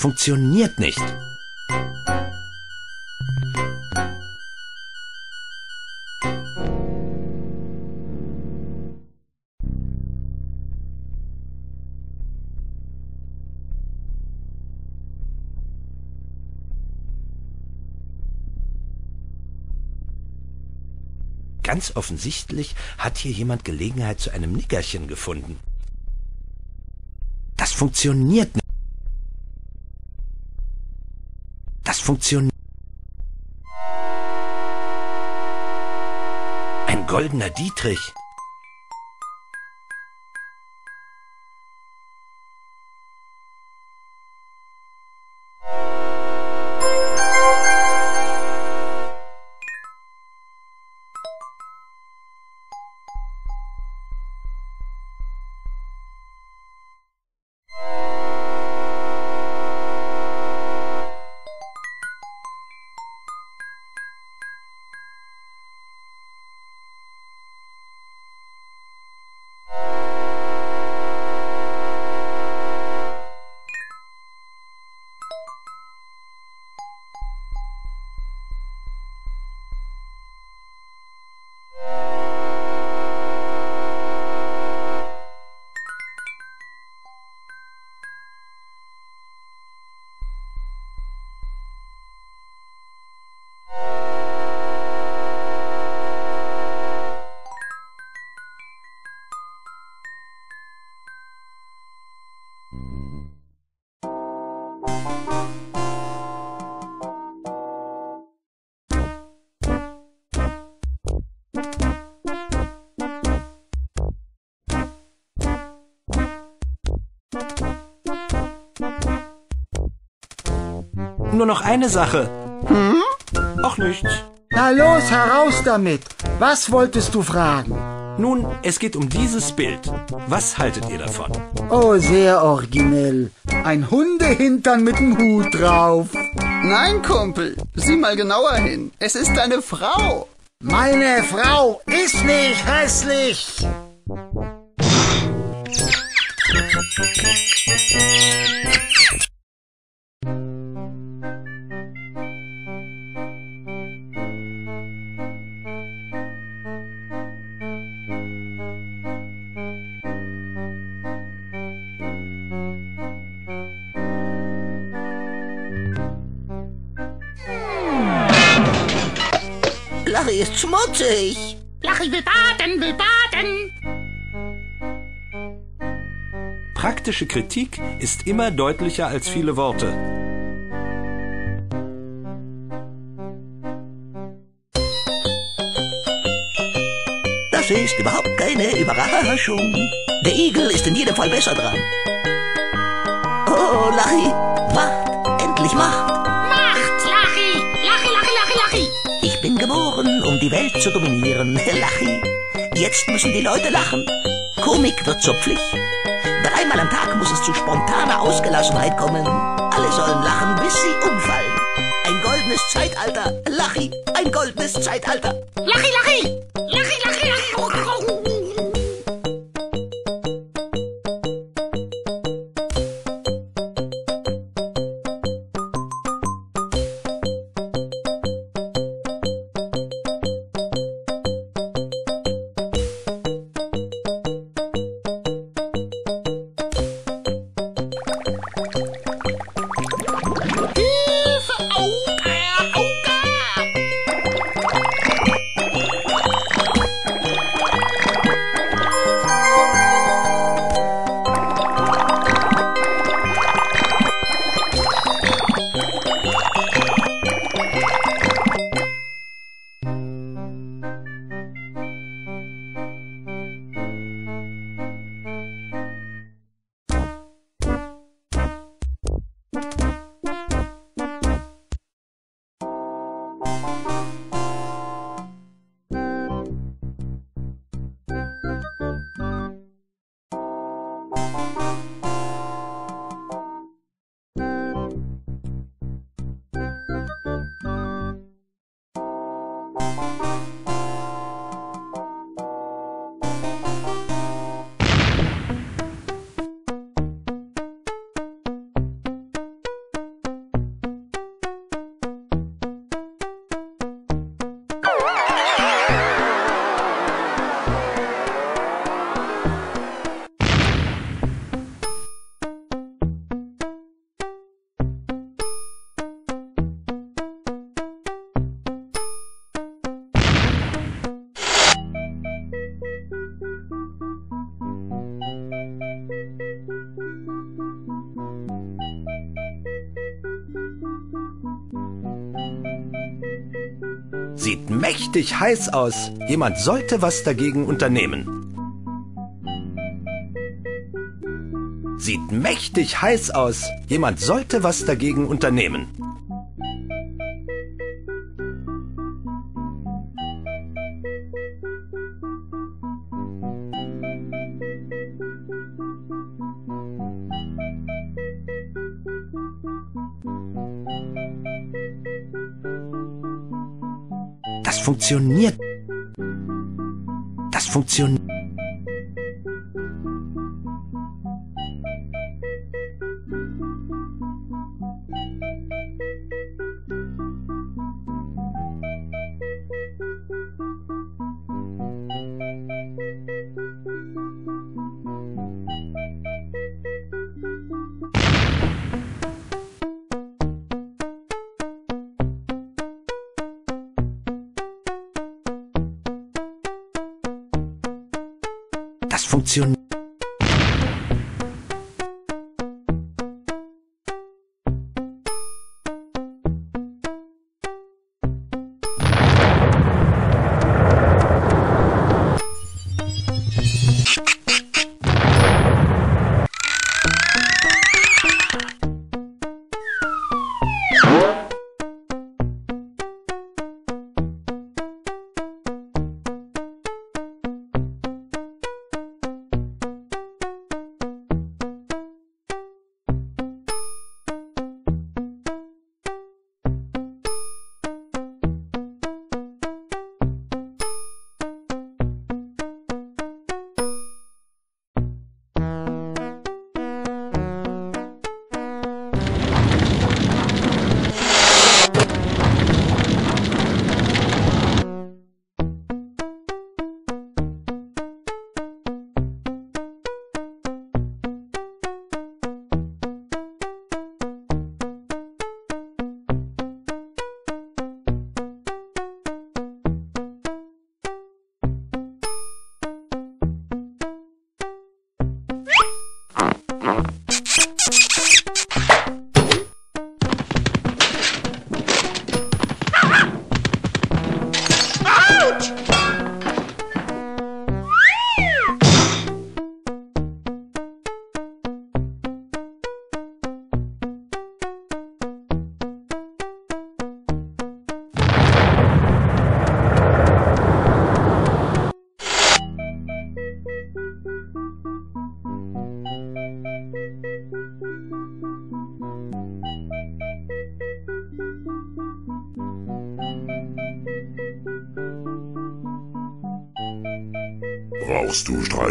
[SPEAKER 1] Funktioniert nicht. Ganz offensichtlich hat hier jemand Gelegenheit zu einem Nickerchen gefunden. Das funktioniert nicht. funktioniert. Ein goldener Dietrich. Nur noch eine Sache.
[SPEAKER 6] Hm?
[SPEAKER 1] Auch nichts.
[SPEAKER 6] Na los, heraus damit. Was wolltest du fragen?
[SPEAKER 1] Nun, es geht um dieses Bild. Was haltet ihr davon?
[SPEAKER 6] Oh, sehr originell. Ein Hundehintern mit dem Hut drauf.
[SPEAKER 7] Nein, Kumpel, sieh mal genauer hin. Es ist deine Frau.
[SPEAKER 6] Meine Frau ist nicht hässlich.
[SPEAKER 8] Ist schmutzig.
[SPEAKER 16] Lachi will baden, will baden.
[SPEAKER 1] Praktische Kritik ist immer deutlicher als viele Worte.
[SPEAKER 8] Das ist überhaupt keine Überraschung. Der Igel ist in jedem Fall besser dran. Oh, Lachi, Macht, endlich. Macht, die Welt zu dominieren. Lachi. Jetzt müssen die Leute lachen. Komik wird zur Pflicht. Dreimal am Tag muss es zu spontaner Ausgelassenheit kommen. Alle sollen lachen, bis sie umfallen. Ein goldenes Zeitalter. Lachi, ein goldenes Zeitalter.
[SPEAKER 1] Sieht mächtig heiß aus. Jemand sollte was dagegen unternehmen. Sieht mächtig heiß aus. Jemand sollte was dagegen unternehmen. Funktioniert. Das funktioniert.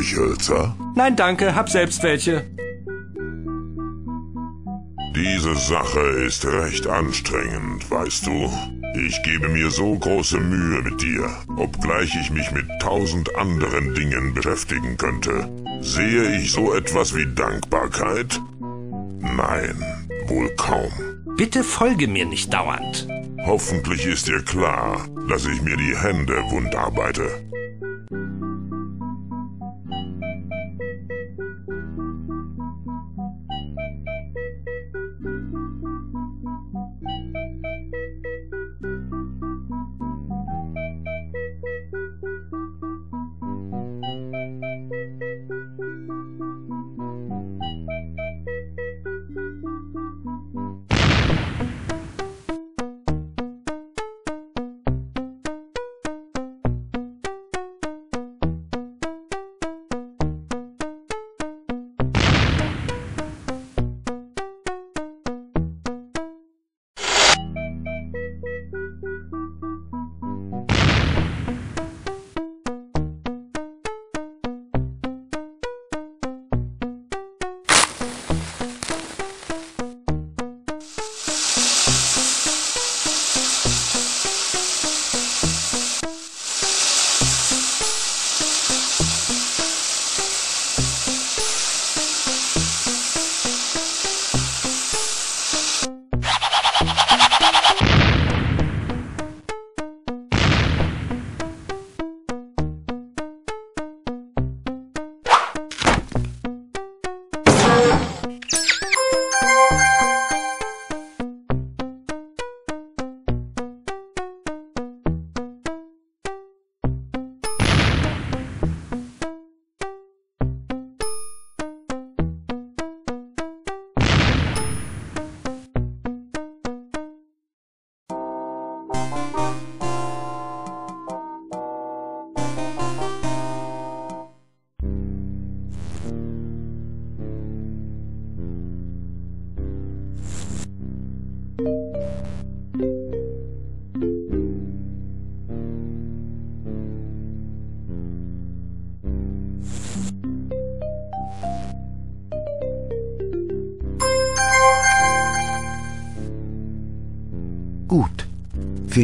[SPEAKER 12] Streichhölzer?
[SPEAKER 1] Nein, danke, hab selbst welche.
[SPEAKER 12] Diese Sache ist recht anstrengend, weißt du. Ich gebe mir so große Mühe mit dir, obgleich ich mich mit tausend anderen Dingen beschäftigen könnte. Sehe ich so etwas wie Dankbarkeit? Nein, wohl kaum.
[SPEAKER 1] Bitte folge mir nicht dauernd.
[SPEAKER 12] Hoffentlich ist dir klar, dass ich mir die Hände wund arbeite.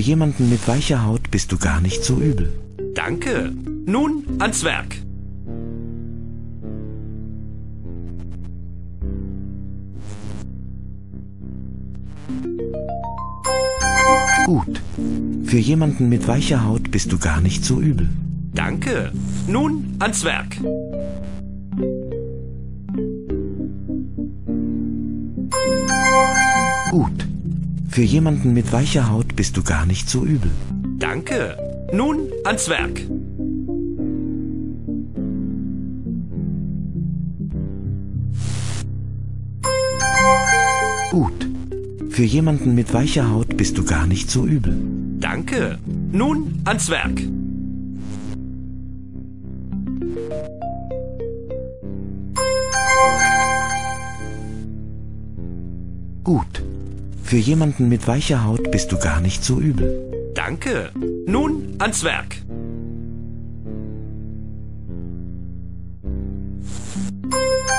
[SPEAKER 3] Jemanden mit weicher Haut bist du gar nicht so übel.
[SPEAKER 1] Danke. Nun ans Werk.
[SPEAKER 3] Gut. Für jemanden mit weicher Haut bist du gar nicht so übel.
[SPEAKER 1] Danke. Nun ans Werk.
[SPEAKER 3] Gut. Für jemanden mit weicher Haut bist du gar nicht so übel.
[SPEAKER 1] Danke. Nun ans Werk.
[SPEAKER 3] Gut. Für jemanden mit weicher Haut bist du gar nicht so übel.
[SPEAKER 1] Danke. Nun ans Werk.
[SPEAKER 3] Gut. Für jemanden mit weicher Haut bist du gar nicht so übel.
[SPEAKER 1] Danke. Nun ans Werk.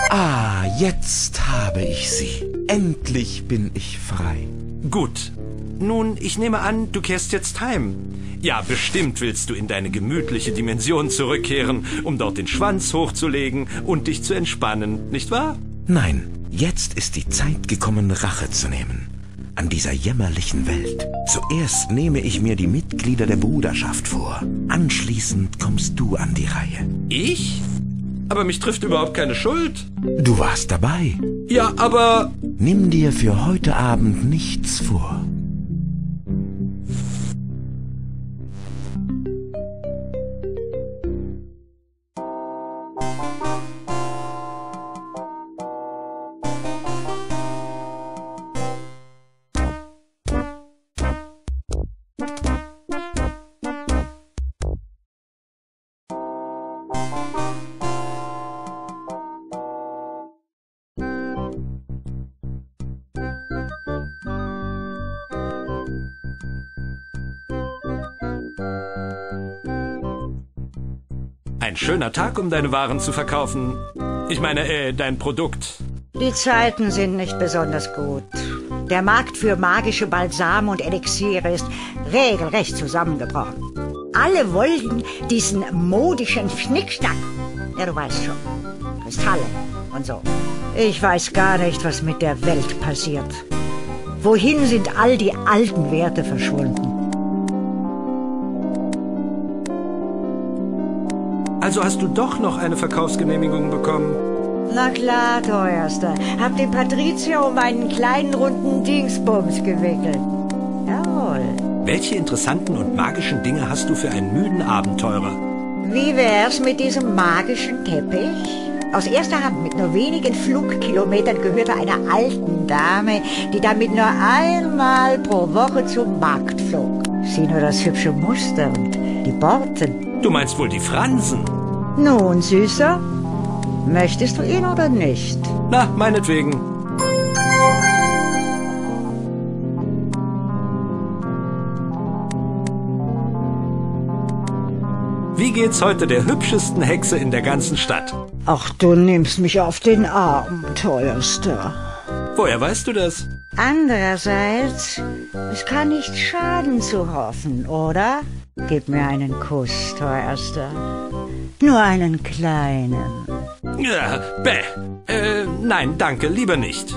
[SPEAKER 3] Ah, jetzt habe ich sie. Endlich bin ich frei.
[SPEAKER 1] Gut. Nun, ich nehme an, du kehrst jetzt heim. Ja, bestimmt willst du in deine gemütliche Dimension zurückkehren, um dort den Schwanz hochzulegen und dich zu entspannen, nicht wahr?
[SPEAKER 3] Nein, jetzt ist die Zeit gekommen, Rache zu nehmen. An dieser jämmerlichen Welt. Zuerst nehme ich mir die Mitglieder der Bruderschaft vor. Anschließend kommst du an die Reihe.
[SPEAKER 1] Ich? Aber mich trifft überhaupt keine Schuld.
[SPEAKER 3] Du warst dabei.
[SPEAKER 1] Ja, aber...
[SPEAKER 3] Nimm dir für heute Abend nichts vor.
[SPEAKER 1] Ein schöner Tag, um deine Waren zu verkaufen. Ich meine, äh, dein Produkt.
[SPEAKER 17] Die Zeiten sind nicht besonders gut. Der Markt für magische Balsam und Elixiere ist regelrecht zusammengebrochen. Alle wollen diesen modischen Schnickschnack. Ja, du weißt schon. Kristalle und so. Ich weiß gar nicht, was mit der Welt passiert. Wohin sind all die alten Werte verschwunden?
[SPEAKER 1] Also hast du doch noch eine Verkaufsgenehmigung bekommen?
[SPEAKER 17] Na klar, teuerster. Hab den Patrizier um einen kleinen runden Dingsbums gewickelt. Jawohl.
[SPEAKER 1] Welche interessanten und magischen Dinge hast du für einen müden Abenteurer?
[SPEAKER 17] Wie wär's mit diesem magischen Teppich? Aus erster Hand mit nur wenigen Flugkilometern gehörte einer alten Dame, die damit nur einmal pro Woche zum Markt flog. Sieh nur das hübsche Muster und die Borten.
[SPEAKER 1] Du meinst wohl die Fransen?
[SPEAKER 17] Nun, Süßer, möchtest du ihn oder nicht?
[SPEAKER 1] Na, meinetwegen. Wie geht's heute der hübschesten Hexe in der ganzen Stadt?
[SPEAKER 17] Ach, du nimmst mich auf den Arm, teuerster.
[SPEAKER 1] Woher weißt du das?
[SPEAKER 17] Andererseits, es kann nicht schaden zu hoffen, oder? Gib mir einen Kuss, teuerster. Nur einen kleinen.
[SPEAKER 1] Ja, bäh. Äh, nein, danke, lieber nicht.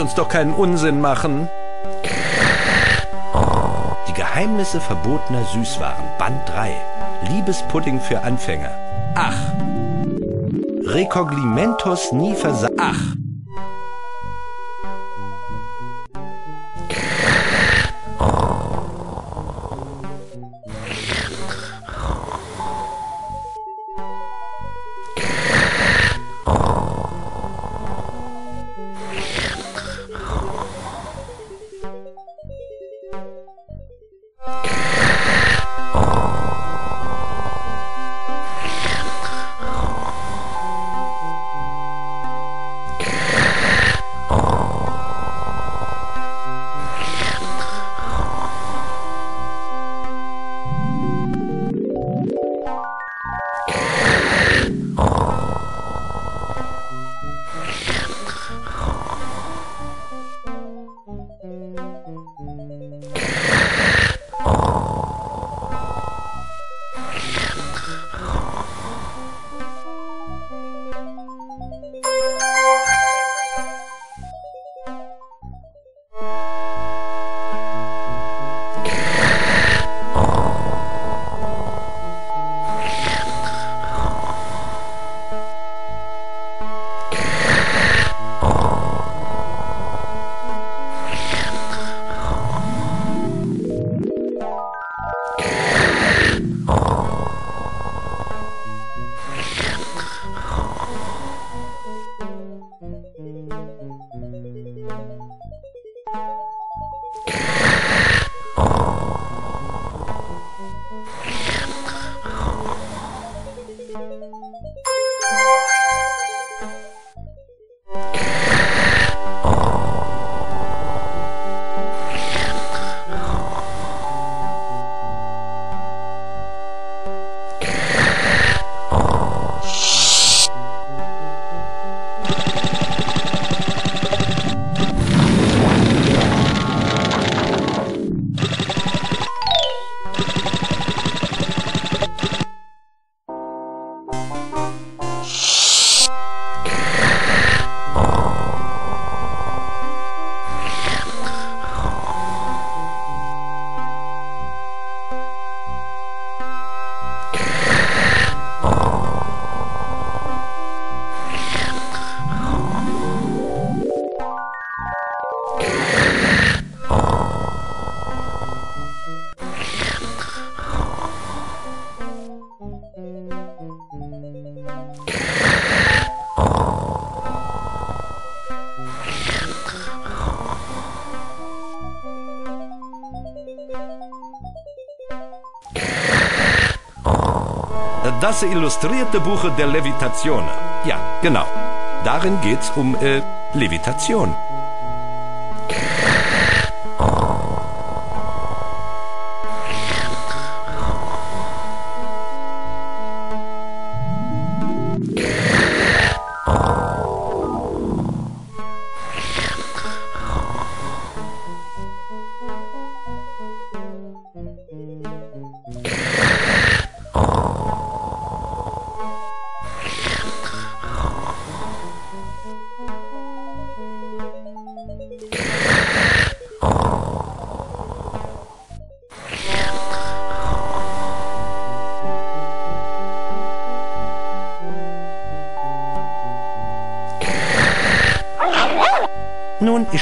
[SPEAKER 1] Lass uns doch keinen Unsinn machen. Die Geheimnisse verbotener Süßwaren, Band 3. Liebespudding für Anfänger. Ach. Recognimentos nie versa... Ach. Das illustrierte Buch der Levitation. Ja, genau. Darin geht's um äh, Levitation.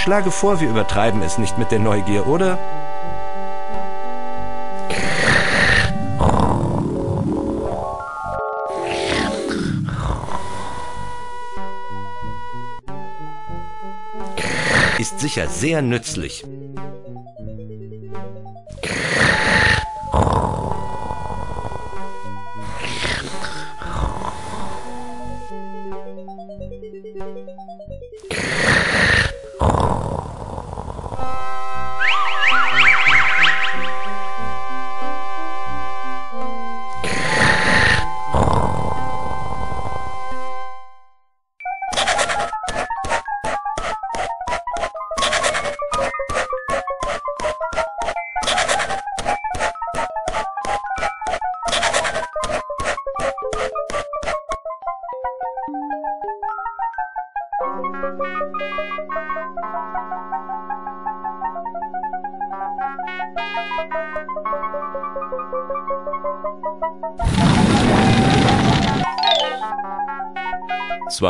[SPEAKER 1] Schlage vor, wir übertreiben es nicht mit der Neugier, oder? Ist sicher sehr nützlich.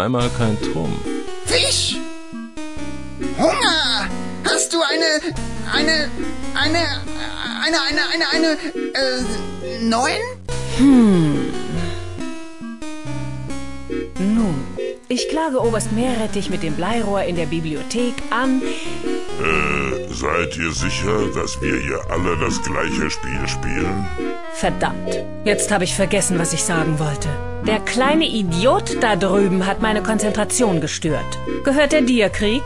[SPEAKER 18] Zweimal kein Trumpf.
[SPEAKER 7] Fisch! Hunger! Hast du eine, eine, eine, eine, eine, eine, eine, äh, neun?
[SPEAKER 19] Hm. Nun, ich klage Oberst Meerrettich mit dem Bleirohr in der Bibliothek an.
[SPEAKER 12] Äh, seid ihr sicher, dass wir hier alle das gleiche Spiel spielen?
[SPEAKER 19] Verdammt, jetzt habe ich vergessen, was ich sagen wollte. Der kleine Idiot da drüben hat meine Konzentration gestört. Gehört er dir, Krieg?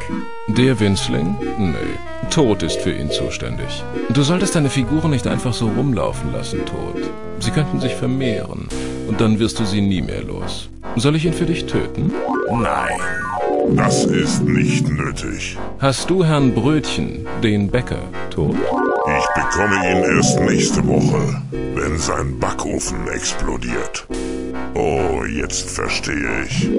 [SPEAKER 18] Der Winzling? Nee. Tod ist für ihn zuständig. Du solltest deine Figuren nicht einfach so rumlaufen lassen, Tod. Sie könnten sich vermehren. Und dann wirst du sie nie mehr los. Soll ich ihn für dich töten?
[SPEAKER 12] Nein, das ist nicht nötig.
[SPEAKER 18] Hast du Herrn Brötchen, den Bäcker, tot?
[SPEAKER 12] Ich bekomme ihn erst nächste Woche, wenn sein Backofen explodiert. Oh, jetzt verstehe ich.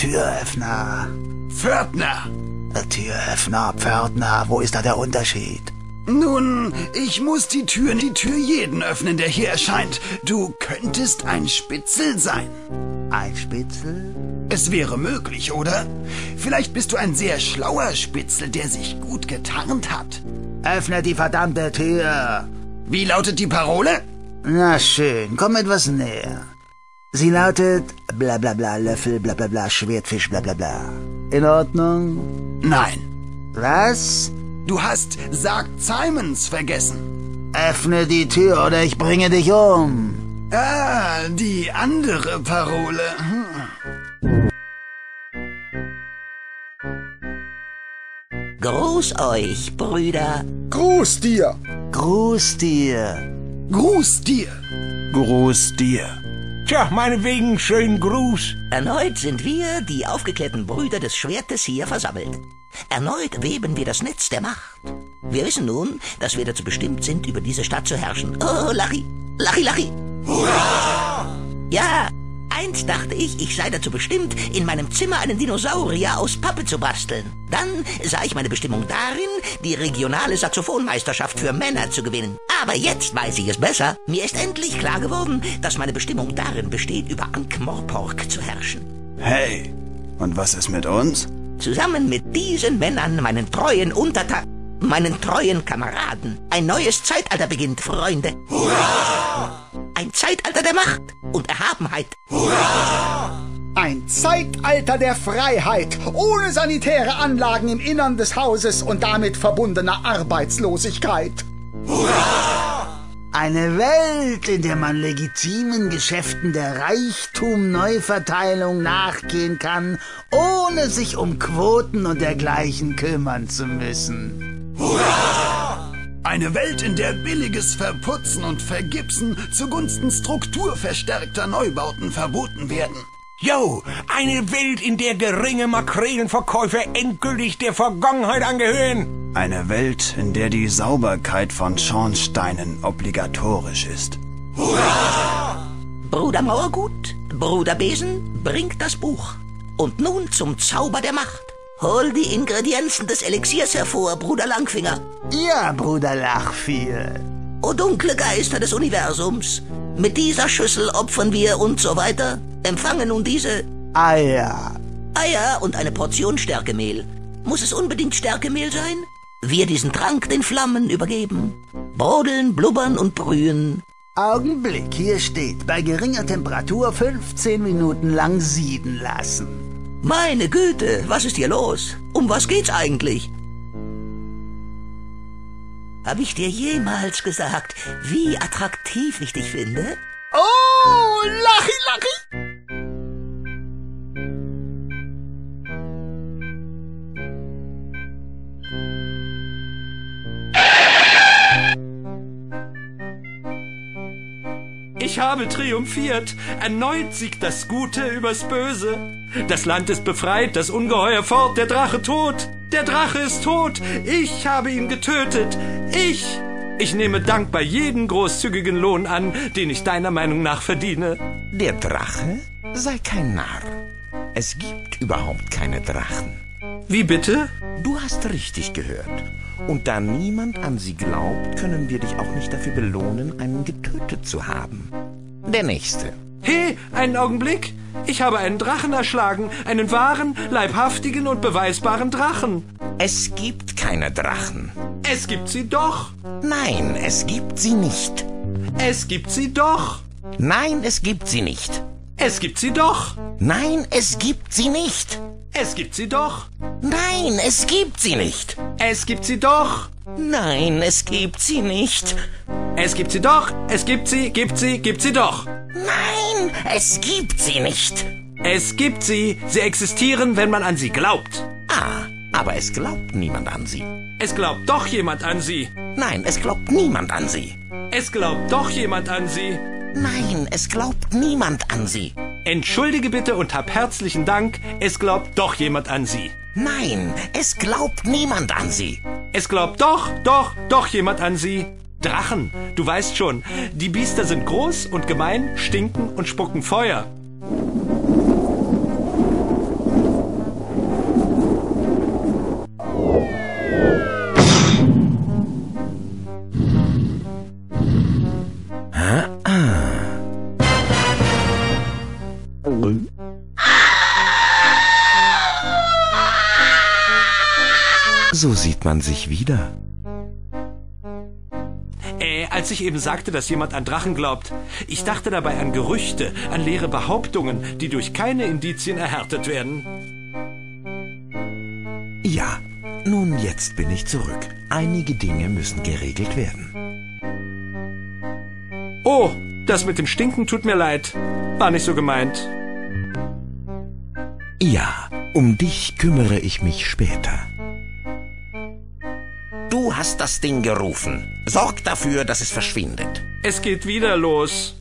[SPEAKER 6] Türöffner.
[SPEAKER 7] Pförtner.
[SPEAKER 6] Türöffner, Pförtner, wo ist da der Unterschied?
[SPEAKER 7] Nun, ich muss die Türen, die Tür jeden öffnen, der hier erscheint. Du könntest ein Spitzel sein.
[SPEAKER 6] Ein Spitzel?
[SPEAKER 7] Es wäre möglich, oder? Vielleicht bist du ein sehr schlauer Spitzel, der sich gut getarnt hat.
[SPEAKER 6] Öffne die verdammte Tür.
[SPEAKER 7] Wie lautet die Parole?
[SPEAKER 6] Na schön, komm etwas näher. Sie lautet bla bla bla Löffel bla bla bla Schwertfisch bla bla bla. In Ordnung?
[SPEAKER 7] Nein.
[SPEAKER 6] Was?
[SPEAKER 7] Du hast sagt Simons vergessen.
[SPEAKER 6] Öffne die Tür oder ich bringe dich um.
[SPEAKER 7] Ah, die andere Parole. Hm.
[SPEAKER 8] Gruß euch, Brüder.
[SPEAKER 2] Gruß dir.
[SPEAKER 6] Gruß dir.
[SPEAKER 7] Gruß dir.
[SPEAKER 6] Gruß dir.
[SPEAKER 10] Tja, meinetwegen schönen Gruß.
[SPEAKER 8] Erneut sind wir, die aufgeklärten Brüder des Schwertes, hier versammelt. Erneut weben wir das Netz der Macht. Wir wissen nun, dass wir dazu bestimmt sind, über diese Stadt zu herrschen. Oh, Lachi, Lachi, Lachi. Hurra! Ja, einst dachte ich, ich sei dazu bestimmt, in meinem Zimmer einen Dinosaurier aus Pappe zu basteln. Dann sah ich meine Bestimmung darin, die regionale Saxophonmeisterschaft für Männer zu gewinnen. Aber jetzt weiß ich es besser. Mir ist endlich klar geworden, dass meine Bestimmung darin besteht, über Ankh-Morpork zu herrschen.
[SPEAKER 7] Hey, und was ist mit uns?
[SPEAKER 8] Zusammen mit diesen Männern, meinen treuen Untertan, meinen treuen Kameraden. Ein neues Zeitalter beginnt, Freunde. Hurra! Ein Zeitalter der Macht und Erhabenheit.
[SPEAKER 2] Hurra! Ein Zeitalter der Freiheit, ohne sanitäre Anlagen im Innern des Hauses und damit verbundener Arbeitslosigkeit.
[SPEAKER 6] Hurra! Eine Welt, in der man legitimen Geschäften der Reichtum-Neuverteilung nachgehen kann, ohne sich um Quoten und dergleichen kümmern zu müssen.
[SPEAKER 7] Hurra! Eine Welt, in der billiges Verputzen und Vergipsen zugunsten strukturverstärkter Neubauten verboten werden.
[SPEAKER 10] Yo, eine Welt, in der geringe Makrelenverkäufe endgültig der Vergangenheit angehören.
[SPEAKER 7] Eine Welt, in der die Sauberkeit von Schornsteinen obligatorisch ist.
[SPEAKER 8] Hurra! Bruder Mauergut, Bruder Besen, bringt das Buch. Und nun zum Zauber der Macht. Hol die Ingredienzen des Elixiers hervor, Bruder Langfinger.
[SPEAKER 6] Ja, Bruder Lachviel.
[SPEAKER 8] O dunkle Geister des Universums, mit dieser Schüssel opfern wir und so weiter. Empfange nun diese
[SPEAKER 6] Eier.
[SPEAKER 8] Eier und eine Portion Stärkemehl. Muss es unbedingt Stärkemehl sein? Wir diesen Trank den Flammen übergeben. Brodeln, blubbern und brühen.
[SPEAKER 6] Augenblick, hier steht, bei geringer Temperatur 15 Minuten lang sieden lassen.
[SPEAKER 8] Meine Güte, was ist hier los? Um was geht's eigentlich? Hab ich dir jemals gesagt, wie attraktiv ich dich finde?
[SPEAKER 16] Oh, Lachi, Lachi!
[SPEAKER 1] Ich habe triumphiert. Erneut siegt das Gute übers Böse. Das Land ist befreit, das Ungeheuer fort, der Drache tot. Der Drache ist tot. Ich habe ihn getötet. Ich. Ich nehme dankbar jeden großzügigen Lohn an, den ich deiner Meinung nach verdiene.
[SPEAKER 3] Der Drache? Sei kein Narr. Es gibt überhaupt keine Drachen.
[SPEAKER 1] Wie bitte?
[SPEAKER 3] Du hast richtig gehört. Und da niemand an sie glaubt, können wir dich auch nicht dafür belohnen, einen getötet zu haben. Der nächste.
[SPEAKER 1] He, einen Augenblick. Ich habe einen Drachen erschlagen, einen wahren, leibhaftigen und beweisbaren Drachen.
[SPEAKER 3] Es gibt keine Drachen.
[SPEAKER 1] Es gibt sie doch.
[SPEAKER 3] Nein, es gibt sie nicht.
[SPEAKER 1] Es gibt sie doch.
[SPEAKER 3] Nein, es gibt sie nicht.
[SPEAKER 1] Es gibt sie doch.
[SPEAKER 3] Nein, es gibt sie nicht.
[SPEAKER 1] Es gibt sie doch.
[SPEAKER 3] Nein, es gibt sie nicht.
[SPEAKER 1] Es gibt sie doch.
[SPEAKER 3] Nein, es gibt sie nicht.
[SPEAKER 1] Es gibt sie doch. Es gibt sie, gibt sie, gibt sie doch.
[SPEAKER 3] Nein, es gibt sie nicht.
[SPEAKER 1] Es gibt sie. Sie existieren, wenn man an sie glaubt.
[SPEAKER 3] Ah, aber es glaubt niemand an sie.
[SPEAKER 1] Es glaubt doch jemand an sie.
[SPEAKER 3] Nein, es glaubt niemand an sie.
[SPEAKER 1] Es glaubt doch jemand an sie.
[SPEAKER 3] Nein, es glaubt niemand an sie.
[SPEAKER 1] Entschuldige bitte und hab herzlichen Dank. Es glaubt doch jemand an sie.
[SPEAKER 3] Nein, es glaubt niemand an sie.
[SPEAKER 1] Es glaubt doch, doch, doch jemand an sie. Drachen, du weißt schon, die Biester sind groß und gemein, stinken und spucken Feuer.
[SPEAKER 3] Sieht man sich wieder.
[SPEAKER 1] Äh, als ich eben sagte, dass jemand an Drachen glaubt, ich dachte dabei an Gerüchte, an leere Behauptungen, die durch keine Indizien erhärtet werden.
[SPEAKER 3] Ja, nun jetzt bin ich zurück. Einige Dinge müssen geregelt werden.
[SPEAKER 1] Oh, das mit dem Stinken tut mir leid. War nicht so gemeint.
[SPEAKER 3] Ja, um dich kümmere ich mich später. Du hast das Ding gerufen. Sorg dafür, dass es verschwindet.
[SPEAKER 1] Es geht wieder los.